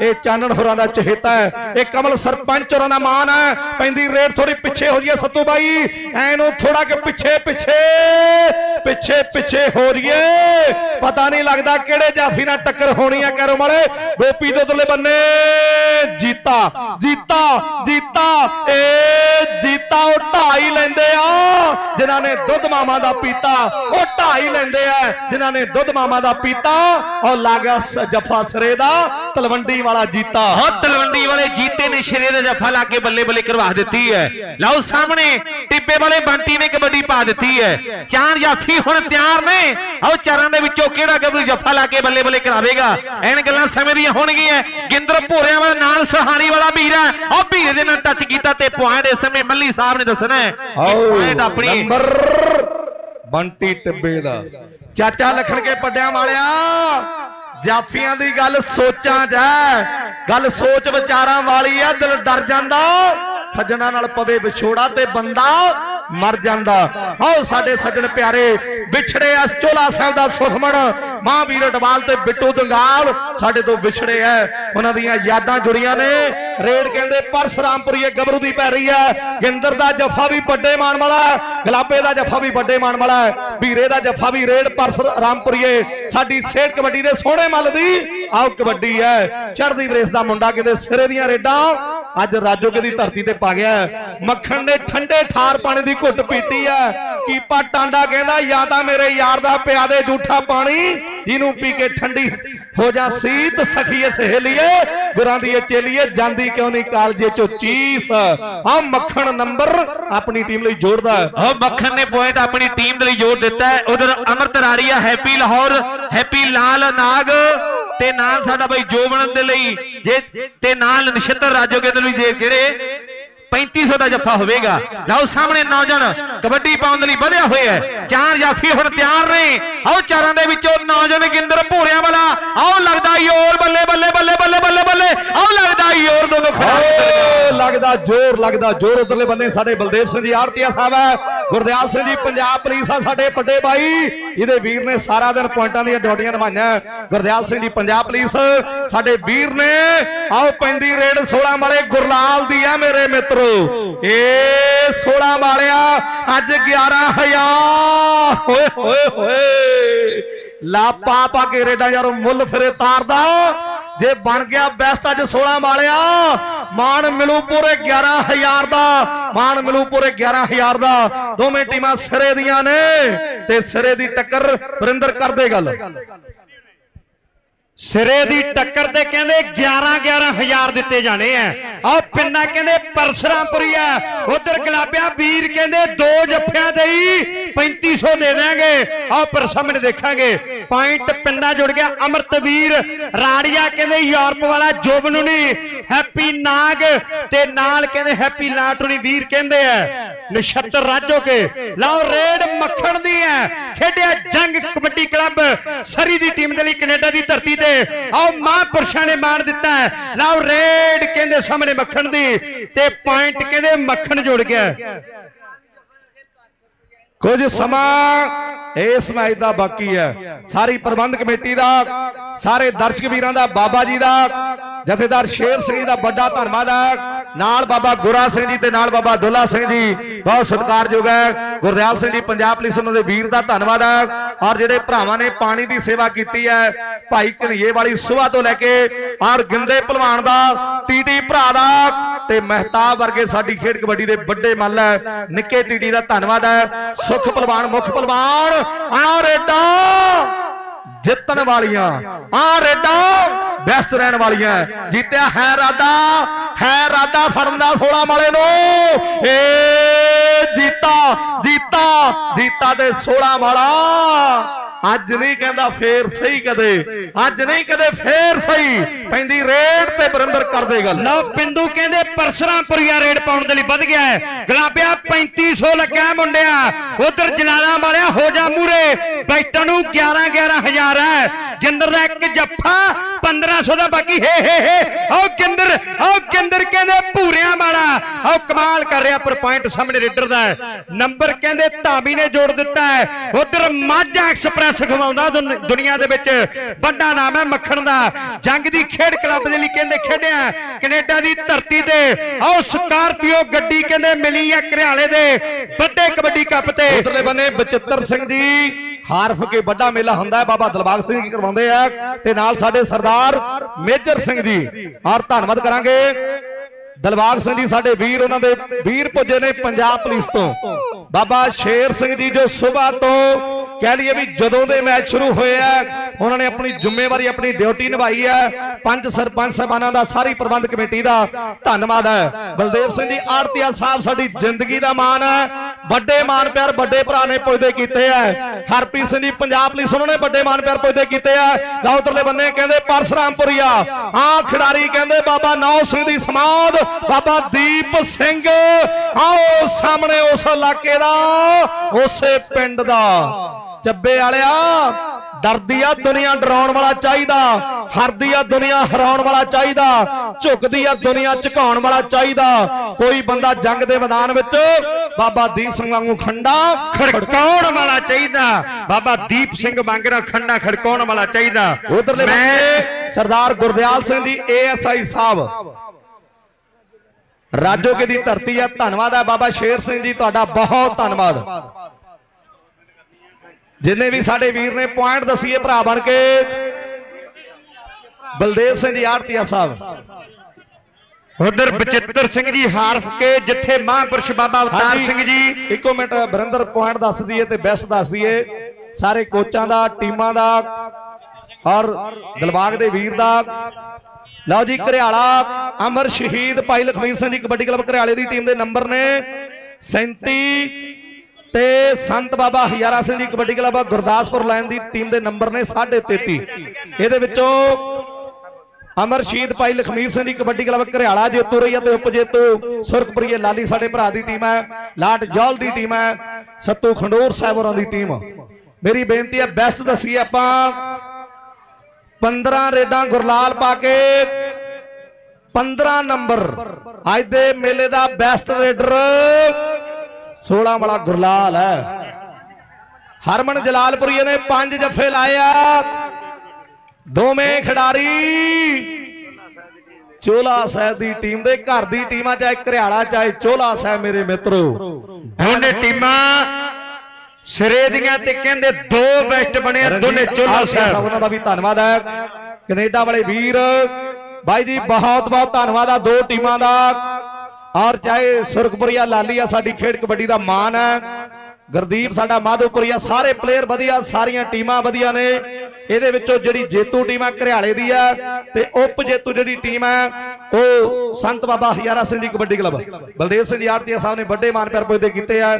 ਇਹ ਚਾਨਣ ਹੋਰਾਂ ਦਾ ਚਹੇਤਾ ਹੈ। ਇਹ ਕਮਲ ਸਰਪੰਚ ਹੋਰਾਂ ਦਾ ਮਾਨ ਹੈ। ਪੈਂਦੀ ਰੇਟ ਥੋੜੀ ਪਿੱਛੇ ਹੋ ਰਹੀ ਹੈ ਸੱਤੂ ਬਾਈ। ਐਨੂੰ ਥੋੜਾ ਕਿ ਪਿੱਛੇ ਪਿੱਛੇ ਪਿੱਛੇ ਪਿੱਛੇ ਹੋ ਰਹੀਏ ਪਤਾ ਨਹੀਂ ਲੱਗਦਾ ਕਿਹੜੇ ਜਾਫੀ ਨਾਲ ਟੱਕਰ ਹੋਣੀ ਆ ਕੈਰੋ ਮਾਰੇ ਗੋਪੀ ਦੇ ਉਧਰਲੇ ਬੰਨੇ, ਜੀਤਾ ਜੀਤਾ ਜੀਤਾ, ਏ ਜੀਤਾ, ਉਹ ਢਾਈ ਲੈਂਦੇ ਆ। ਜਿਨ੍ਹਾਂ ਨੇ ਦੁੱਧ ਮਾਮਾ ਦਾ ਪੀਤਾ, ਉਹ ਢਾਈ ਲੈਂਦੇ ਆ। ਜਿਨ੍ਹਾਂ ਨੇ ਦੁੱਧ ਮਾਮਾ ਦਾ ਪੀਤਾ ਉਹ ਲਾਗਾ ਜੱਫਾ ਸਰੇ ਦਾ ਤਲਵੰਡੀ ਵਾਲਾ ਜੀਤਾ। ਹੋ ਤਲਵੰਡੀ ਵਾਲੇ ਜੀਤੇ ਨੇ ਸ਼ਰੇ ਦਾ ਜਫਾ ਲਾ ਕੇ ਬੱਲੇ ਬੱਲੇ ਕਰਵਾ ਦਿੱਤੀ ਹੈ। ਲਓ ਸਾਹਮਣੇ ਟਿੱਬੇ ਵਾਲੇ ਬੰਟੀ ਨੇ ਕਬੱਡੀ ਪਾ ਦਿੱਤੀ ਹੈ। ਚਾਰ ਜਾਫੀ ਹੁਣ ਤਿਆਰ ਨੇ। ਆਓ ਚਾਰਾਂ ਦੇ ਵਿੱਚੋਂ ਕਿਹੜਾ ਗੱਭਰੂ ਜਫਾ ਲਾ ਕੇ ਬੱਲੇ ਬੱਲੇ ਕਰਾਵੇਗਾ? ਐਨ ਗੱਲਾਂ ਸਮੇਂ ਦੀਆਂ ਹੋਣਗੀਆਂ। ਗਿੰਦਰ ਭੋਰਿਆਂ ਵਾਲਾ ਨਾਲ ਸਹਾਰੀ ਵਾਲਾ ਵੀਰ ਹੈ। ਉਹ ਵੀਰੇ ਦੇ ਨਾਲ ਟੱਚ ਕੀਤਾ ਤੇ ਪੁਆਇੰਟ ਇਸ ਸਮੇਂ ਮੱਲੀ ਸਾਹਿਬ ਨੇ ਦੱਸਣਾ ਹੈ ਪੁਆਇੰਟ ਆਪਣੀ ਨੰਬਰ ਬੰਟੀ ਟਿੱਬੇ ਦਾ। ਚਾਚਾ ਲਖਣ ਕੇ ਪੱਡਿਆਂ ਵਾਲਿਆ, ਜਾਫੀਆਂ ਦੀ ਗੱਲ ਸੋਚਾਂ 'ਚ ਹੈ। ਗੱਲ ਸੋਚ ਵਿਚਾਰਾਂ ਵਾਲੀ ਆ, ਦਿਲ ਡਰ ਜਾਂਦਾ। ਸੱਜਣਾ ਨਾਲ ਪਵੇ ਵਿਛੋੜਾ ਤੇ ਬੰਦਾ ਮਰ ਜਾਂਦਾ। ਆਓ ਸਾਡੇ ਸੱਜਣ ਪਿਆਰੇ ਵਿਛੜੇ ਆ ਚੋਲਾ ਸਾਹਿਬ ਦਾ ਸੁਖਮਣ। ਮਹਾਂਵੀਰ ਡਵਾਲ ਤੇ ਬਿੱਟੂ ਦੰਗਾਲ ਸਾਡੇ ਤੋਂ ਵਿਛੜੇ ਐ। ਉਹਨਾਂ ਦੀਆਂ ਯਾਦਾਂ ਜੁੜੀਆਂ ਨੇ। ਰੇਡ ਕਹਿੰਦੇ ਪਰਸਰਾਮਪੁਰੀਏ ਗੱਭਰੂ ਦੀ ਪੈ ਰਹੀ ਹੈ ਗਿੰਦਰ ਦਾ ਜੱਫਾ ਵੀ ਵੱਡੇ ਮਾਣ ਵਾਲਾ ਹੈ, ਗੁਲਾਬੇ ਦਾ ਜੱਫਾ ਵੀ ਵੱਡੇ ਮਾਣ ਵਾਲਾ ਹੈ, ਵੀਰੇ ਦਾ ਜੱਫਾ ਵੀ ਰੇਡ ਪਰਸਰਾਮਪੁਰੀਏ ਸਾਡੀ ਸੇਠ ਕਬੱਡੀ ਦੇ ਸੋਹਣੇ ਮੱਲ ਦੀ ਆਓ ਕਬੱਡੀ ਹੈ ਚੜ੍ਹਦੀ ਵਰੇਸ ਦਾ ਮੁੰਡਾ ਕਿਤੇ ਸਿਰੇ ਦੀਆਂ ਰੇਡਾਂ। ਅੱਜ ਰਾਜੋਗੇ ਦੀ ਧਰਤੀ ਤੇ ਪਾ ਗਿਆ। ਮੱਖਣ ਨੇ ਠੰਡੇ ਠਾਰ ਪਾਣੀ ਦੀ ਘੁੱਟ ਪੀਤੀ ਹੈ ਕੀਪਾ ਟਾਂਡਾ ਕਹਿੰਦਾ, ਜਾਂ ਤਾਂ ਮੇਰੇ ਯਾਰ ਦਾ ਪਿਆ ਦੇ ਜੂਠਾ ਪਾਣੀ, ਜਿਹਨੂੰ ਪੀ ਕੇ ਠੰਡੀ ਹੋ ਜਾ ਸੀਤ ਸਖੀਏ ਸਹੇਲੀਏ, ਗੁਰਾਂ ਦੀ ਚੇਲੀਏ, ਜਾਂਦੀ ਕਿਉਂ ਨਹੀਂ ਕਾਲਜੇ ਚੋਂ ਚੀਸ? ਆ ਮੱਖਣ ਨੰਬਰ ਆਪਣੀ ਟੀਮ ਲਈ ਜੋੜਦਾ ਹੈ। ਮੱਖਣ ਨੇ ਪੁਆਇੰਟ ਆਪਣੀ ਟੀਮ ਦੇ ਲਈ ਜੋੜ ਦਿੱਤਾ ਹੈ। ਉਧਰ ਅਮਰਤ ਰਾੜੀਆ, ਹੈਪੀ ਲਾਹੌਰ, ਹੈਪੀ ਲਾਲ ਨਾਗ ਤੇ ਨਾਲ ਸਾਡਾ ਬਾਈ ਜੋਬਨ ਦੇ ਲਈ, ਜੇ ਤੇ ਨਾਲ ਨਛੱਤਰ ਰਾਜੋਗੇ ਦੇ ਲਈ ਜਿਹੜੇ 3500 ਦਾ ਜੱਫਾ ਹੋਵੇਗਾ। ਲਓ ਸਾਹਮਣੇ ਨੌਜਵਾਨ ਕਬੱਡੀ ਪਾਉਣ ਦੇ ਲਈ ਵਧਿਆ ਹੋਇਆ ਹੈ। ਚਾਰ ਜਾਫੀ ਹੁਣ ਤਿਆਰ ਨੇ। ਆਓ ਚਾਰਾਂ ਦੇ ਵਿੱਚੋਂ ਨੌਜਵਾਨ ਗਿੰਦਰ ਭੂਰਿਆਂ ਵਾਲਾ। ਆਓ ਲੱਗਦਾ ਯੋਰ ਬੱਲੇ ਬੱਲੇ ਬੱਲੇ ਬੱਲੇ ਬੱਲੇ ਬੱਲੇ ਆਓ ਲੱਗਦਾ ਯੋਰ ਦੋਨੋਂ ਖੜਾ ਲੱਗਦਾ ਜ਼ੋਰ ਲੱਗਦਾ ਜ਼ੋਰ ਉਧਰਲੇ ਬੰਨੇ ਸਾਡੇ ਬਲਦੇਵ ਸਿੰਘ ਜੀ ਆਰਤੀਆ ਸਾਹਿਬ ਹੈ, ਗੁਰਦਿਆਲ ਸਿੰਘ ਜੀ, ਪੰਜਾਬ ਪੁਲਿਸ ਆ ਸਾਡੇ ਵੱਡੇ ਬਾਈ ਇਹਦੇ ਵੀਰ ਨੇ ਸਾਰਾ ਦਿਨ ਪੁਆਇੰਟਾਂ ਦੀਆਂ ਡਿਊਟੀਆਂ ਨਿਭਾਈਆਂ। ਗੁਰਦਿਆਲ ਸਿੰਘ ਜੀ, ਪੰਜਾਬ ਪੁਲਿਸ, ਸਾਡੇ ਵੀਰ ਨੇ, ਆਓ ਪੈਂਦੀ ਰੇਡ 16 ਵਾਲੇ ਗੁਰਲਾਲ ਦੀ ਆ ਮੇਰੇ ਮਿੱਤਰੋ। ਏ 16 ਵਾਲਿਆ, ਅੱਜ 11000 ਹੋਏ ਹੋਏ ਹੋਏ। ਲਾ ਪਾ ਪਾ ਕੇ ਰੇਡਾਂ ਯਾਰੋ ਮੁੱਲ ਫਿਰੇ ਤਾਰਦਾ। ਜੇ ਬਣ ਗਿਆ ਬੈਸਟ ਅੱਜ 16 ਵਾਲਿਆ ਮਾਨ ਮਿਲੂ ਪੂਰੇ 11000 ਦਾ ਮਾਨ ਮਿਲੂ ਪੂਰੇ 11000 ਦਾ। ਦੋਵੇਂ ਟੀਮਾਂ ਸਿਰੇ ਦੀਆਂ ਨੇ ਤੇ ਸਿਰੇ ਦੀ ਟੱਕਰ ਵਰਿੰਦਰ ਕਰਦੇ ਗੱਲ। ਸਿਰੇ ਦੀ ਟੱਕਰ ਤੇ ਕਹਿੰਦੇ 11 11000 ਦਿੱਤੇ ਜਾਣੇ ਆ। ਆਹ ਪਿੰਨਾ ਕਹਿੰਦੇ ਪਰਸਰਾਮਪੁਰੀ ਆ। ਉਧਰ ਗਲਾਬਿਆ ਵੀਰ ਕਹਿੰਦੇ ਦੋ ਜੱਫਿਆਂ ਦੇ ਹੀ 3500 ਦੇ ਦੇਾਂਗੇ ਆਹ ਪਰ ਸਾਹਮਣੇ ਦੇਖਾਂਗੇ। ਪੁਆਇੰਟ ਪਿੰਨਾ ਜੁੜ ਗਿਆ। ਅਮਰਤਵੀਰ ਰਾੜੀਆ ਕਹਿੰਦੇ ਯੂਰਪ ਵਾਲਾ ਜੋਬ ਜੋਬਨੂਨੀ, ਹੈਪੀ ਨਾਗ ਤੇ ਨਾਲ ਕਹਿੰਦੇ ਹੈਪੀ ਲਾਟੂਣੀ ਵੀਰ ਕਹਿੰਦੇ ਆ। ਨਛੱਤਰ ਰਾਜੋ ਕੇ। ਲਓ ਰੇਡ ਮੱਖਣ ਦੀ ਹੈ ਖੇਡਿਆ ਜੰਗ ਕਬੱਡੀ ਕਲੱਬ। ਸਰੀ ਦੀ ਟੀਮ ਦੇ ਲਈ ਕੈਨੇਡਾ ਦੀ ਧਰਤੀ ਤੇ। ਆਓ ਮਹਾਂਪੁਰਸ਼ਾਂ ਨੇ ਮਾਰ ਦਿੱਤਾ ਹੈ ਲਓ ਰੇਡ ਕਹਿੰਦੇ ਸਾਹਮਣੇ ਮੱਖਣ ਦੀ। ਤੇ ਪੁਆਇੰਟ ਕਹਿੰਦੇ ਮੱਖਣ ਜੁੜ ਗਿਆ। ਕੁਝ ਸਮਾਂ ਇਸ ਮੈਚ ਦਾ ਬਾਕੀ ਹੈ ਸਾਰੀ ਪ੍ਰਬੰਧ ਕਮੇਟੀ ਦਾ, ਸਾਰੇ ਦਰਸ਼ਕ ਵੀਰਾਂ ਦਾ, ਬਾਬਾ ਜੀ ਦਾ ਜਥੇਦਾਰ ਸ਼ੇਰ ਸਿੰਘ ਜੀ ਦਾ ਵੱਡਾ ਧੰਨਵਾਦ ਹੈ। ਨਾਲ ਬਾਬਾ ਗੁਰਾ ਸਿੰਘ ਜੀ ਤੇ ਨਾਲ ਬਾਬਾ ਦੁੱਲਾ ਸਿੰਘ ਜੀ, ਬਹੁਤ ਸਤਿਕਾਰਯੋਗ ਹੈ। ਗੁਰਦਿਆਲ ਸਿੰਘ ਜੀ, ਪੰਜਾਬ ਪੁਲਿਸ ਉਹਨਾਂ ਦੇ ਵੀਰ ਦਾ ਧੰਨਵਾਦ ਹੈ। ਔਰ ਜਿਹੜੇ ਭਰਾਵਾਂ ਨੇ ਪਾਣੀ ਦੀ ਸੇਵਾ ਕੀਤੀ ਹੈ, ਭਾਈ ਕਨਈਏ ਵਾਲੀ ਸੁਬਾਹ ਤੋਂ ਲੈ ਕੇ ਔਰ ਗਿੰਦੇ ਭਲਵਾਨ ਦਾ, ਟੀਟੀ ਭਰਾ ਦਾ ਤੇ ਮਹਿਤਾਬ ਵਰਗੇ ਸਾਡੀ ਖੇਡ ਕਬੱਡੀ ਦੇ ਵੱਡੇ ਮੱਲ ਹੈ। ਨਿੱਕੇ ਟੀਟੀ ਦਾ ਧੰਨਵਾਦ ਹੈ। ਸੁਖ ਭਲਵਾਨ, ਮੁਖ ਭਲਵਾਨ ਆ ਰੇਡਾ ਜਿੱਤਣ ਵਾਲੀਆਂ। ਆ ਰੇਡਾਂ ਬੈਸਟ ਰਹਿਣ ਵਾਲੀਆਂ। ਜਿੱਤਿਆ ਹੈ ਰਾਦਾ ਹੈ ਰਾਦਾ ਫੜਨ ਦਾ 16 ਵਾਲੇ ਨੂੰ। ਏ ਜੀਤਾ ਜੀਤਾ ਜੀਤਾ ਤੇ 16 ਵਾਲਾ ਅੱਜ ਨਹੀਂ ਕਹਿੰਦਾ ਫੇਰ ਸਹੀ ਕਦੇ, ਅੱਜ ਨਹੀਂ ਕਦੇ ਫੇਰ ਸਹੀ। ਪੈਂਦੀ ਰੇਡ ਤੇ ਬਰਿੰਦਰ ਕਰਦੇ ਗੱਲ। ਲਓ ਪਿੰਦੂ ਕਹਿੰਦੇ ਪਰਸਰਾਮਪੁਰੀਆ ਰੇਡ ਪਾਉਣ ਦੇ ਲਈ ਵੱਧ ਗਿਆ ਹੈ। ਗਲਾਬਿਆ 3500 ਲੱਗਾ ਹੈ ਮੁੰਡਿਆ। ਉਧਰ ਜਲਾਲਾ ਵਾਲਿਆ ਹੋ ਜਾ ਮੂਰੇ। ਬੈਠਣ ਨੂੰ 11 11000 ਹੈ। ਗਿੰਦਰ ਦਾ ਇੱਕ ਜੱਫਾ 1500 ਦਾ ਬਾਕੀ, ਹੇ ਹੇ ਹੇ। ਆਓ ਗਿੰਦਰ ਆਓ ਗਿੰਦਰ ਕਹਿੰਦੇ ਭੂਰਿਆਂ ਵਾਲਾ। ਆਓ ਕਮਾਲ ਕਰ ਰਿਹਾ, ਪਰ ਪੁਆਇੰਟ ਸਾਹਮਣੇ ਰੇਡਰ ਦਾ ਨੰਬਰ ਕਹਿੰਦੇ ਧਾਮੀ ਨੇ ਜੋੜ ਦਿੱਤਾ ਹੈ। ਉਧਰ ਮਾਝਾ ਐਕਸਪ੍ਰੈਸ ਖਵਾਉਂਦਾ ਦੁਨੀਆ ਦੇ ਵਿੱਚ। ਵੱਡਾ ਨਾਮ ਹੈ ਮੱਖਣ ਦਾ। ਜੰਗ ਦੀ ਖੇਡ ਕਲੱਬ ਦੇ ਲਈ ਕਹਿੰਦੇ ਖੇਡਿਆ ਕੈਨੇਡਾ ਦੀ ਧਰਤੀ ਤੇ। ਆਓ ਸਕਾਰਪੀਓ ਗੱਡੀ ਕਹਿੰਦੇ ਮਿਲੀ ਹੈ ਘਰਿਆਲੇ ਦੇ। ਵੱਡੇ ਕਬੱਡੀ ਕੱਪ ਤੇ। ਉਧਰਲੇ ਬੰਨੇ ਬਚਿੱਤਰ ਸਿੰਘ ਜੀ ਹਾਰਫ ਕੇ ਵੱਡਾ ਮੇਲਾ ਹੁੰਦਾ ਹੈ। ਬਾਬਾ ਦਲਬਾਗ ਸਿੰਘ ਜੀ ਕਰਵਾਉਂਦੇ ਆ ਤੇ ਨਾਲ ਸਾਡੇ ਸਰਦਾਰ ਮੇਜਰ ਸਿੰਘ ਜੀ। ਔਰ ਧੰਨਵਾਦ ਕਰਾਂਗੇ। ਦਲਬਾਗ ਸਿੰਘ ਜੀ, ਸਾਡੇ ਵੀਰ ਉਹਨਾਂ ਦੇ ਵੀਰ ਪੁੱਜੇ ਨੇ ਪੰਜਾਬ ਪੁਲਿਸ ਤੋਂ। ਬਾਬਾ ਸ਼ੇਰ ਸਿੰਘ ਜੀ ਜੋ ਸਵੇਰ ਤੋਂ ਕਹਿ ਲਈਏ ਵੀ ਜਦੋਂ ਦੇ ਮੈਚ ਸ਼ੁਰੂ ਹੋਏ ਆ, ਉਹਨਾਂ ਨੇ ਆਪਣੀ ਜ਼ਿੰਮੇਵਾਰੀ, ਆਪਣੀ ਡਿਊਟੀ ਨਿਭਾਈ ਹੈ ਪੰਜ ਸਰਪੰਚ ਸਾਹਿਬਾਨਾਂ ਦਾ, ਸਾਰੀ ਪ੍ਰਬੰਧ ਕਮੇਟੀ ਦਾ ਧੰਨਵਾਦ ਹੈ। ਬਲਦੇਵ ਸਿੰਘ ਜੀ ਆਰਤੀਆ ਸਾਹਿਬ, ਸਾਡੀ ਜ਼ਿੰਦਗੀ ਦਾ ਮਾਣ ਹੈ। ਵੱਡੇ ਮਾਣ ਪਿਆਰ ਵੱਡੇ ਭਰਾ ਨੇ ਪੁੱਜਦੇ ਕੀਤੇ ਆ। ਹਰਪ੍ਰੀਤ ਸਿੰਘ ਜੀ, ਪੰਜਾਬ ਪੁਲਿਸ ਉਹਨਾਂ ਨੇ ਵੱਡੇ ਮਾਣ ਪਿਆਰ ਪੁੱਜਦੇ ਕੀਤੇ ਆ। ਲਾ ਬੰਨੇ ਕਹਿੰਦੇ, ਪਰਸਰਾਮਪੁਰੀਆ। ਆ ਖਿਡਾਰੀ ਕਹਿੰਦੇ, ਬਾਬਾ ਨੌ ਸਿੰਘ ਦੀ ਸਮਾਦ ਬਾਬਾ ਦੀਪ ਸਿੰਘ। ਆਓ ਸਾਹਮਣੇ ਉਸ ਇਲਾਕੇ ਦਾ ਉਸੇ ਪਿੰਡ ਦਾ। ਚੱਬੇ ਵਾਲਿਆ ਡਰਦੀ ਆ ਦੁਨੀਆ ਡਰਾਉਣ ਵਾਲਾ ਚਾਹੀਦਾ ਹਰਦੀ ਆ ਦੁਨੀਆ ਹਰਾਉਣ ਵਾਲਾ ਚਾਹੀਦਾ ਝੁਕਦੀ ਆ ਦੁਨੀਆ ਝੁਕਾਉਣ ਵਾਲਾ ਚਾਹੀਦਾ। ਕੋਈ ਬੰਦਾ ਜੰਗ ਦੇ ਮੈਦਾਨ ਵਿੱਚ ਬਾਬਾ ਦੀਪ ਸਿੰਘ ਵਾਂਗੂ ਖੰਡਾ ਖੜਕਾਉਣ ਵਾਲਾ ਚਾਹੀਦਾ। ਬਾਬਾ ਦੀਪ ਸਿੰਘ ਵਾਂਗਰਾ ਖੰਡਾ ਖੜਕਾਉਣ ਵਾਲਾ ਚਾਹੀਦਾ। ਉਧਰਲੇ ਸਰਦਾਰ ਗੁਰਦਿਆਲ ਸਿੰਘ ਜੀ ਏਐਸਆਈ ਸਾਹਿਬ। ਰਾਜੋਕੇ ਦੀ ਧਰਤੀ ਆ ਧੰਨਵਾਦ ਹੈ ਬਾਬਾ ਸ਼ੇਰ ਸਿੰਘ ਜੀ ਤੁਹਾਡਾ ਬਹੁਤ ਧੰਨਵਾਦ। ਜਿੰਨੇ ਵੀ ਸਾਡੇ ਵੀਰ ਨੇ ਪੁਆਇੰਟ ਦਸੀਏ ਭਰਾ ਬਣ ਕੇ। ਬਲਦੇਵ ਸਿੰਘ ਜੀ ਆਰਤੀਆ ਸਾਹਿਬ। ਉਧਰ ਬਚਿੱਤਰ ਸਿੰਘ ਜੀ ਹਾਰਫ ਕੇ ਜਿੱਥੇ ਮਹਾਂਪੁਰਸ਼ ਬਾਬਾ ਅਵਤਾਰ। ਸਿੰਘ ਜੀ। ਇੱਕੋ ਮਿੰਟ ਬਰਿੰਦਰ ਪੁਆਇੰਟ ਦੱਸ ਦਈਏ ਤੇ ਬੈਸਟ ਦੱਸ ਦਈਏ ਸਾਰੇ ਕੋਚਾਂ ਦਾ ਟੀਮਾਂ ਦਾ ਔਰ ਦਿਲਬਾਗ ਦੇ ਵੀਰ ਦਾ। ਲਓ ਜੀ, ਘਰਿਆਲਾ ਅਮਰ ਸ਼ਹੀਦ ਭਾਈ ਲਖਮੀਰ ਸਿੰਘ ਜੀ, ਕਬੱਡੀ ਕਲੱਬ ਘਰਿਆਲੇ ਦੀ ਟੀਮ ਦੇ ਨੰਬਰ ਨੇ 37 ਤੇ ਸੰਤ ਬਾਬਾ ਹਜ਼ਾਰਾ ਸਿੰਘ ਜੀ, ਕਬੱਡੀ ਕਲੱਬ ਗੁਰਦਾਸਪੁਰ ਲਾਈਨ ਦੀ ਟੀਮ ਦੇ ਨੰਬਰ ਨੇ 33 ਇਹਦੇ ਵਿੱਚੋਂ ਅਮਰ ਸ਼ਹੀਦ ਭਾਈ ਲਖਮੀਰ ਸਿੰਘ ਦੀ ਕਬੱਡੀ ਕਲੱਬ ਘਰਿਆਲਾ ਜੇਤੂ ਰਹੀ ਹੈ ਤੇ ਉਪਜੇਤੂ ਸੁਰਖਪੁਰੀਏ ਲਾਲੀ ਸਾਡੇ ਭਰਾ ਦੀ ਟੀਮ ਹੈ, ਲਾਟ ਜੌਲ ਦੀ ਟੀਮ ਹੈ, ਸੱਤੂ ਖੰਡੂਰ ਸਾਹਿਬ ਹੋਰਾਂ ਦੀ ਟੀਮ। ਮੇਰੀ ਬੇਨਤੀ ਹੈ ਬੈਸਟ ਦਸੀ ਆਪਾਂ 15 ਰੇਡਾਂ ਗੁਰਲਾਲ ਪਾ ਕੇ 15 ਨੰਬਰ। ਅੱਜ ਦੇ ਮੇਲੇ ਦਾ ਬੈਸਟ ਰੇਡਰ 16 ਵਾਲਾ ਗੁਰਲਾਲ ਹੈ। ਹਰਮਨ ਜਲਾਲਪੁਰੀਏ ਨੇ ਪੰਜ ਜੱਫੇ ਲਾਏ ਆ। ਦੋਵੇਂ ਖਿਡਾਰੀ ਚੋਲਾ ਸਾਹਿਬ ਦੀ ਟੀਮ ਦੇ ਘਰ ਦੀ ਟੀਮ ਆ ਚਾਹੇ ਘਰਿਆਲਾ ਚਾਹੇ ਚੋਲਾ ਸਾਹਿਬ, ਮੇਰੇ ਮਿੱਤਰੋ। ਹੁਣ ਇਹ ਟੀਮਾਂ ਸਿਰੇ ਦੀਆਂ ਤੇ ਕਹਿੰਦੇ ਦੋ ਬੈਸਟ ਬਣੇ ਦੋਨੇ ਚੋਲਾ ਸਾਹਿਬ ਉਹਨਾਂ ਦਾ ਵੀ ਧੰਨਵਾਦ ਹੈ। ਕੈਨੇਡਾ ਵਾਲੇ ਵੀਰ ਬਾਈ ਜੀ ਬਹੁਤ ਬਹੁਤ ਧੰਨਵਾਦ ਆ ਦੋ ਟੀਮਾਂ ਦਾ। ਔਰ ਚਾਹੇ ਸੁਰਖਪੁਰੀਆ ਲਾਲੀ ਆ ਸਾਡੀ ਖੇਡ ਕਬੱਡੀ ਦਾ ਮਾਣ ਹੈ। ਗੁਰਦੀਪ ਸਾਡਾ ਮਾਧੋਪੁਰੀਆ ਸਾਰੇ ਪਲੇਅਰ ਵਧੀਆ ਸਾਰੀਆਂ ਟੀਮਾਂ ਵਧੀਆ ਨੇ। ਇਹਦੇ ਵਿੱਚੋਂ ਜਿਹੜੀ ਜੇਤੂ ਟੀਮ ਆ ਘਰਿਆਲੇ ਦੀ ਆ ਤੇ ਉਪ ਜੇਤੂ ਜਿਹੜੀ ਟੀਮ ਆ ਉਹ ਸੰਤ ਬਾਬਾ ਹਜ਼ਾਰਾ ਸਿੰਘ ਜੀ ਕਬੱਡੀ ਕਲੱਬ। ਬਲਦੇਵ ਸਿੰਘ ਜੀ ਆਰਤੀਆ ਸਾਹਿਬ ਨੇ ਵੱਡੇ ਮਾਨ ਪਿਆਰ ਪੁੱਜਦੇ ਕੀਤੇ ਆ।